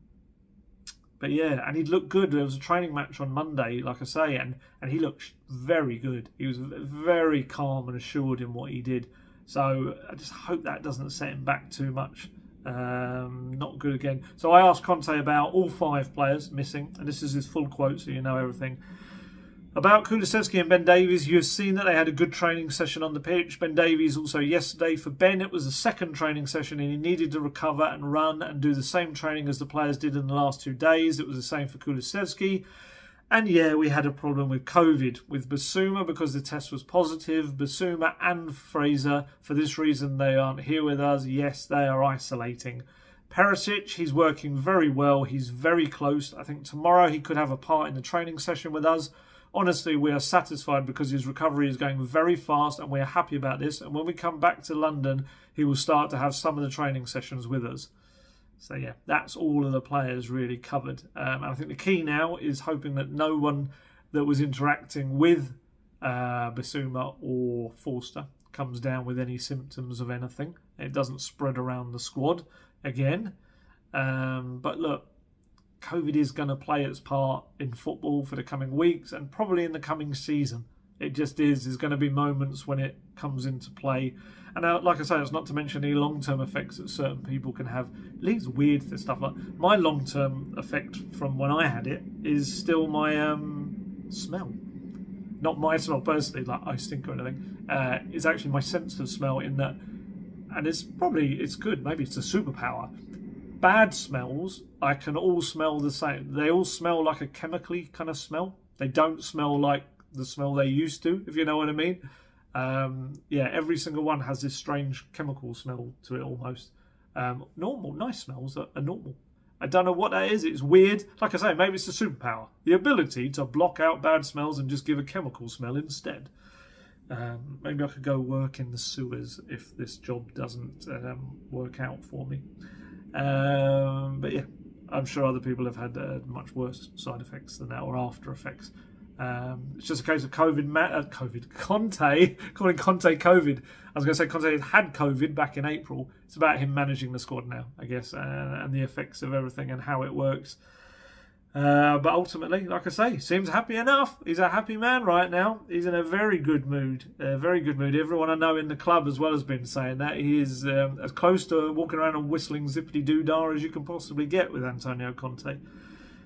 but yeah, and he looked good. There was a training match on Monday, like I say, and, and he looked very good. He was very calm and assured in what he did. So I just hope that doesn't set him back too much. Um, not good again. So I asked Conte about all five players missing, and this is his full quote, so you know everything. About Kulusevski and Ben Davies, you have seen that they had a good training session on the pitch. Ben Davies also yesterday. For Ben, it was a second training session and he needed to recover and run and do the same training as the players did in the last two days. It was the same for Kulusevski. And yeah, we had a problem with COVID with Bissouma because the test was positive. Bissouma and Fraser, for this reason, they aren't here with us. Yes, they are isolating. Perisic, he's working very well. He's very close. I think tomorrow he could have a part in the training session with us honestly, we are satisfied because his recovery is going very fast and we are happy about this. And when we come back to London, he will start to have some of the training sessions with us. So, yeah, that's all of the players really covered. Um, and I think the key now is hoping that no one that was interacting with uh, Bissouma or Forster comes down with any symptoms of anything. It doesn't spread around the squad again. Um, but look, COVID is going to play its part in football for the coming weeks and probably in the coming season. It just is. There's going to be moments when it comes into play. And uh, like I say, it's not to mention any long term effects that certain people can have. It leaves weird for stuff like my long term effect from when I had it is still my um, smell. Not my smell personally, like I stink or anything. Uh, it's actually my sense of smell in that, and it's probably it's good. Maybe it's a superpower bad smells, I can all smell the same. They all smell like a chemically kind of smell. They don't smell like the smell they used to, if you know what I mean. Um, yeah, every single one has this strange chemical smell to it almost. Um, normal, nice smells are, are normal. I don't know what that is. It's weird. Like I say, maybe it's a superpower. The ability to block out bad smells and just give a chemical smell instead. Um, maybe I could go work in the sewers if this job doesn't um, work out for me. Um, but yeah, I'm sure other people have had uh, much worse side effects than that or after effects. Um, it's just a case of COVID, ma- uh, COVID, Conte, calling Conte COVID. I was going to say Conte had COVID back in April. It's about him managing the squad now, I guess, and the effects of everything and how it works. Uh, but ultimately, like I say, seems happy enough. He's a happy man right now. He's in a very good mood. A very good mood. Everyone I know in the club as well has been saying that. He is um, as close to walking around and whistling zippity doo dah as you can possibly get with Antonio Conte.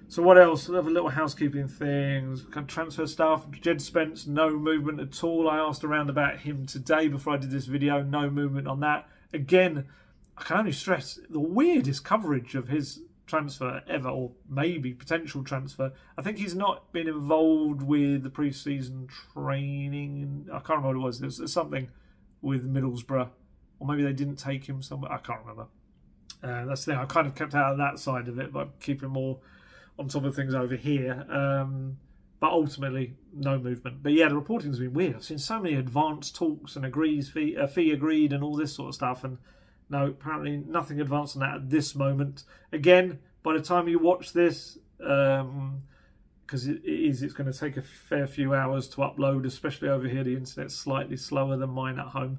So what else? Other little housekeeping things, transfer stuff. Jed Spence, no movement at all. I asked around about him today before I did this video. No movement on that. Again, I can only stress the weirdest coverage of his transfer ever, or maybe potential transfer. I think he's not been involved with the pre-season training. I can't remember what it was. There's something with Middlesbrough, or maybe they didn't take him somewhere. I can't remember. Uh, that's the thing. I kind of kept out of that side of it, but keeping more on top of things over here. Um, but ultimately, no movement. But yeah, the reporting's been weird. I've seen so many advanced talks and agrees fee, uh, fee agreed and all this sort of stuff, and no, apparently nothing advanced on that at this moment. Again, by the time you watch this, because um, it is, it's going to take a fair few hours to upload, especially over here. The internet's slightly slower than mine at home,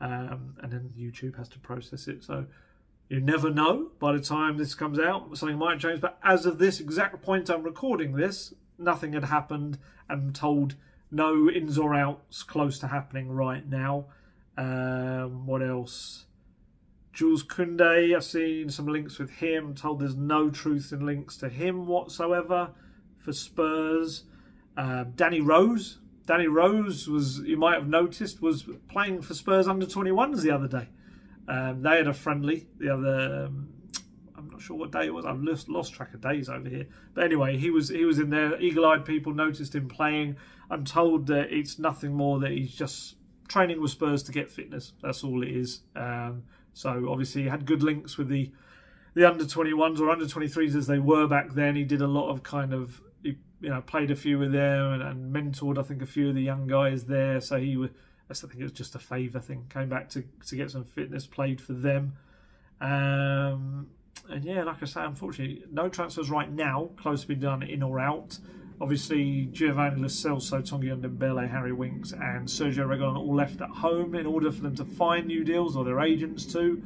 um, and then YouTube has to process it. So you never know. By the time this comes out, something might change. But as of this exact point I'm recording this, nothing had happened I'm told no ins or outs close to happening right now. Um, what else? Jules Koundé, I've seen some links with him, told there's no truth in links to him whatsoever for Spurs. Uh, Danny Rose, Danny Rose was, you might have noticed, was playing for Spurs under 21s the other day. Um, they had a friendly the other. Um, I'm not sure what day it was. I've lost, lost track of days over here. But anyway, he was he was in there. Eagle-eyed people noticed him playing. I'm told that it's nothing more that he's just training with Spurs to get fitness. That's all it is. Um, so obviously he had good links with the the under 21s or under 23s as they were back then. He did a lot of kind of he, you know played a few with them and, and mentored I think a few of the young guys there. So he was I think it was just a favour thing. Came back to to get some fitness, played for them. Um, and yeah, like I say, unfortunately, no transfers right now close to be done in or out. Obviously, Giovanni Lo Celso, Tanguy Ndombele, Harry Winks, and Sergio Reguilon all left at home in order for them to find new deals or their agents to.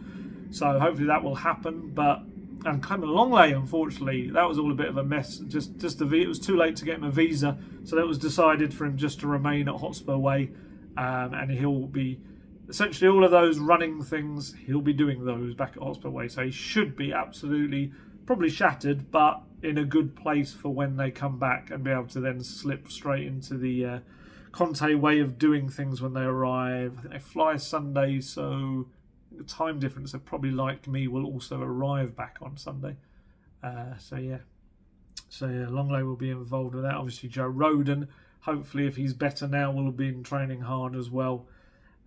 So hopefully that will happen. But and Clement Lenglet, unfortunately, that was all a bit of a mess. Just just the it was too late to get him a visa, so that was decided for him just to remain at Hotspur Way, um, and he'll be essentially all of those running things. He'll be doing those back at Hotspur Way, so he should be absolutely probably shattered, but in a good place for when they come back and be able to then slip straight into the uh, Conte way of doing things when they arrive. I think they fly Sunday, so the time difference, they probably like me will also arrive back on Sunday. Uh, so yeah, so yeah, Lenglet will be involved with that. Obviously, Joe Rodon, hopefully, if he's better now, will be training hard as well.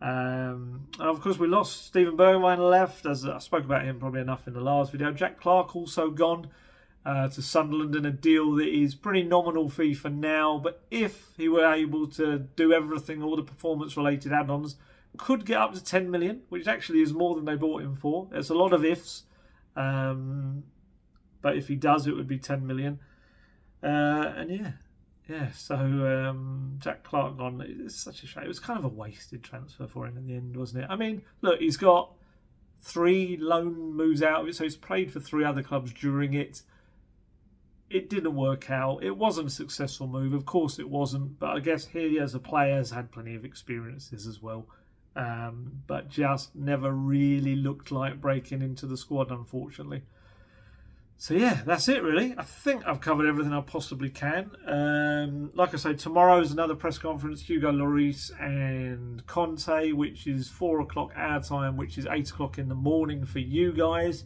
Um, and of course, we lost Steven Bergwijn left, as I spoke about him probably enough in the last video. Jack Clarke also gone uh, to Sunderland in a deal that is pretty nominal fee for now. But if he were able to do everything, all the performance-related add-ons, could get up to 10 million, which actually is more than they bought him for. There's a lot of ifs, um, but if he does, it would be 10 million. Uh, and yeah, yeah, so um, Jack Clarke gone. It's such a shame. It was kind of a wasted transfer for him in the end, wasn't it? I mean, look, he's got three loan moves out of it, so he's played for three other clubs during it. It didn't work out. It wasn't a successful move. Of course, it wasn't. But I guess he, as a player, has had plenty of experiences as well. Um, but just never really looked like breaking into the squad, unfortunately. So yeah, that's it really. I think I've covered everything I possibly can. Um, like I say, tomorrow is another press conference. Hugo Lloris and Conte, which is four o'clock our time, which is eight o'clock in the morning for you guys.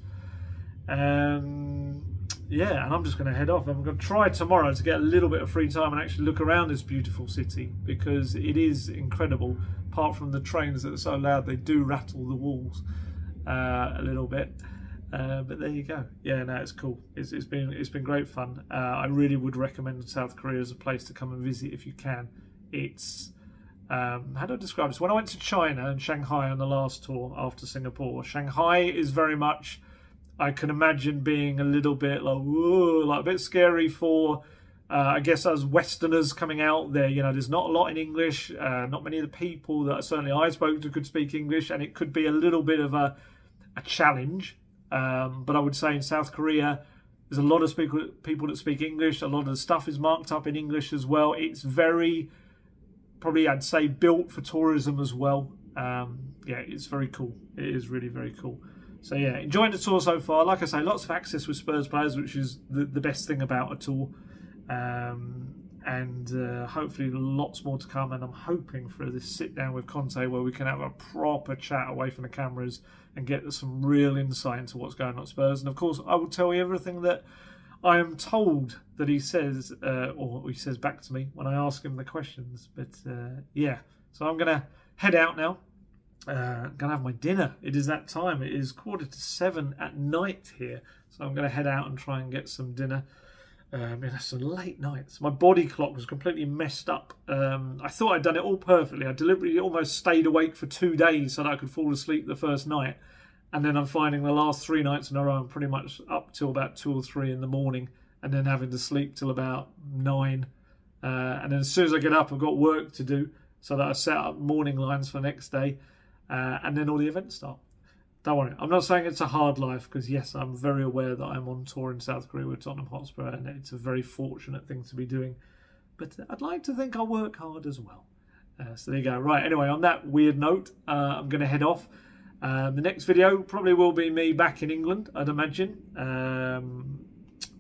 Um, yeah, and I'm just going to head off. I'm going to try tomorrow to get a little bit of free time and actually look around this beautiful city because it is incredible. Apart from the trains that are so loud, they do rattle the walls uh, a little bit. Uh, but there you go. Yeah, no, it's cool. It's, it's been it's been great fun. Uh, I really would recommend South Korea as a place to come and visit if you can. It's um, how do I describe this? When I went to China and Shanghai on the last tour after Singapore, Shanghai is very much. I can imagine being a little bit like like a bit scary for. Uh, I guess as Westerners coming out there, you know, there's not a lot in English. Uh, not many of the people that certainly I spoke to could speak English, and it could be a little bit of a a challenge um, but I would say in South Korea, there's a lot of people that speak English. A lot of the stuff is marked up in English as well. It's very, probably I'd say, built for tourism as well. Um, yeah, it's very cool. It is really very cool. So yeah, enjoying the tour so far. Like I say, lots of access with Spurs players, which is the, the best thing about a tour. Um, and uh, hopefully lots more to come. And I'm hoping for this sit down with Conte where we can have a proper chat away from the cameras and get some real insight into what's going on at Spurs. And of course, I will tell you everything that I am told that he says, uh, or he says back to me when I ask him the questions. But uh, yeah, so I'm going to head out now. Uh, gonna have my dinner. It is that time. It is quarter to seven at night here, so I'm gonna head out and try and get some dinner. Um, yeah, some late nights. My body clock was completely messed up. Um, I thought I'd done it all perfectly. I deliberately almost stayed awake for two days so that I could fall asleep the first night. And then I'm finding the last three nights in a row, I'm pretty much up till about two or three in the morning and then having to sleep till about nine. Uh, and then as soon as I get up, I've got work to do so that I set up morning lines for the next day. Uh, and then all the events start don't worry. I'm not saying it's a hard life because yes, I'm very aware that I'm on tour in South Korea with Tottenham Hotspur, and it's a very fortunate thing to be doing. But I'd like to think I work hard as well. Uh, so there you go. Right. Anyway, on that weird note, uh, I'm going to head off. Um, the next video probably will be me back in England. I'd imagine. Um,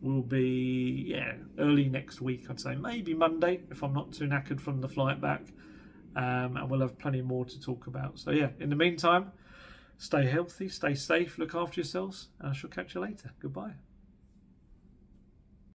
will be yeah early next week. I'd say maybe Monday if I'm not too knackered from the flight back. Um, and we'll have plenty more to talk about. So yeah. In the meantime stay healthy, stay safe, look after yourselves, and I shall catch you later. Goodbye.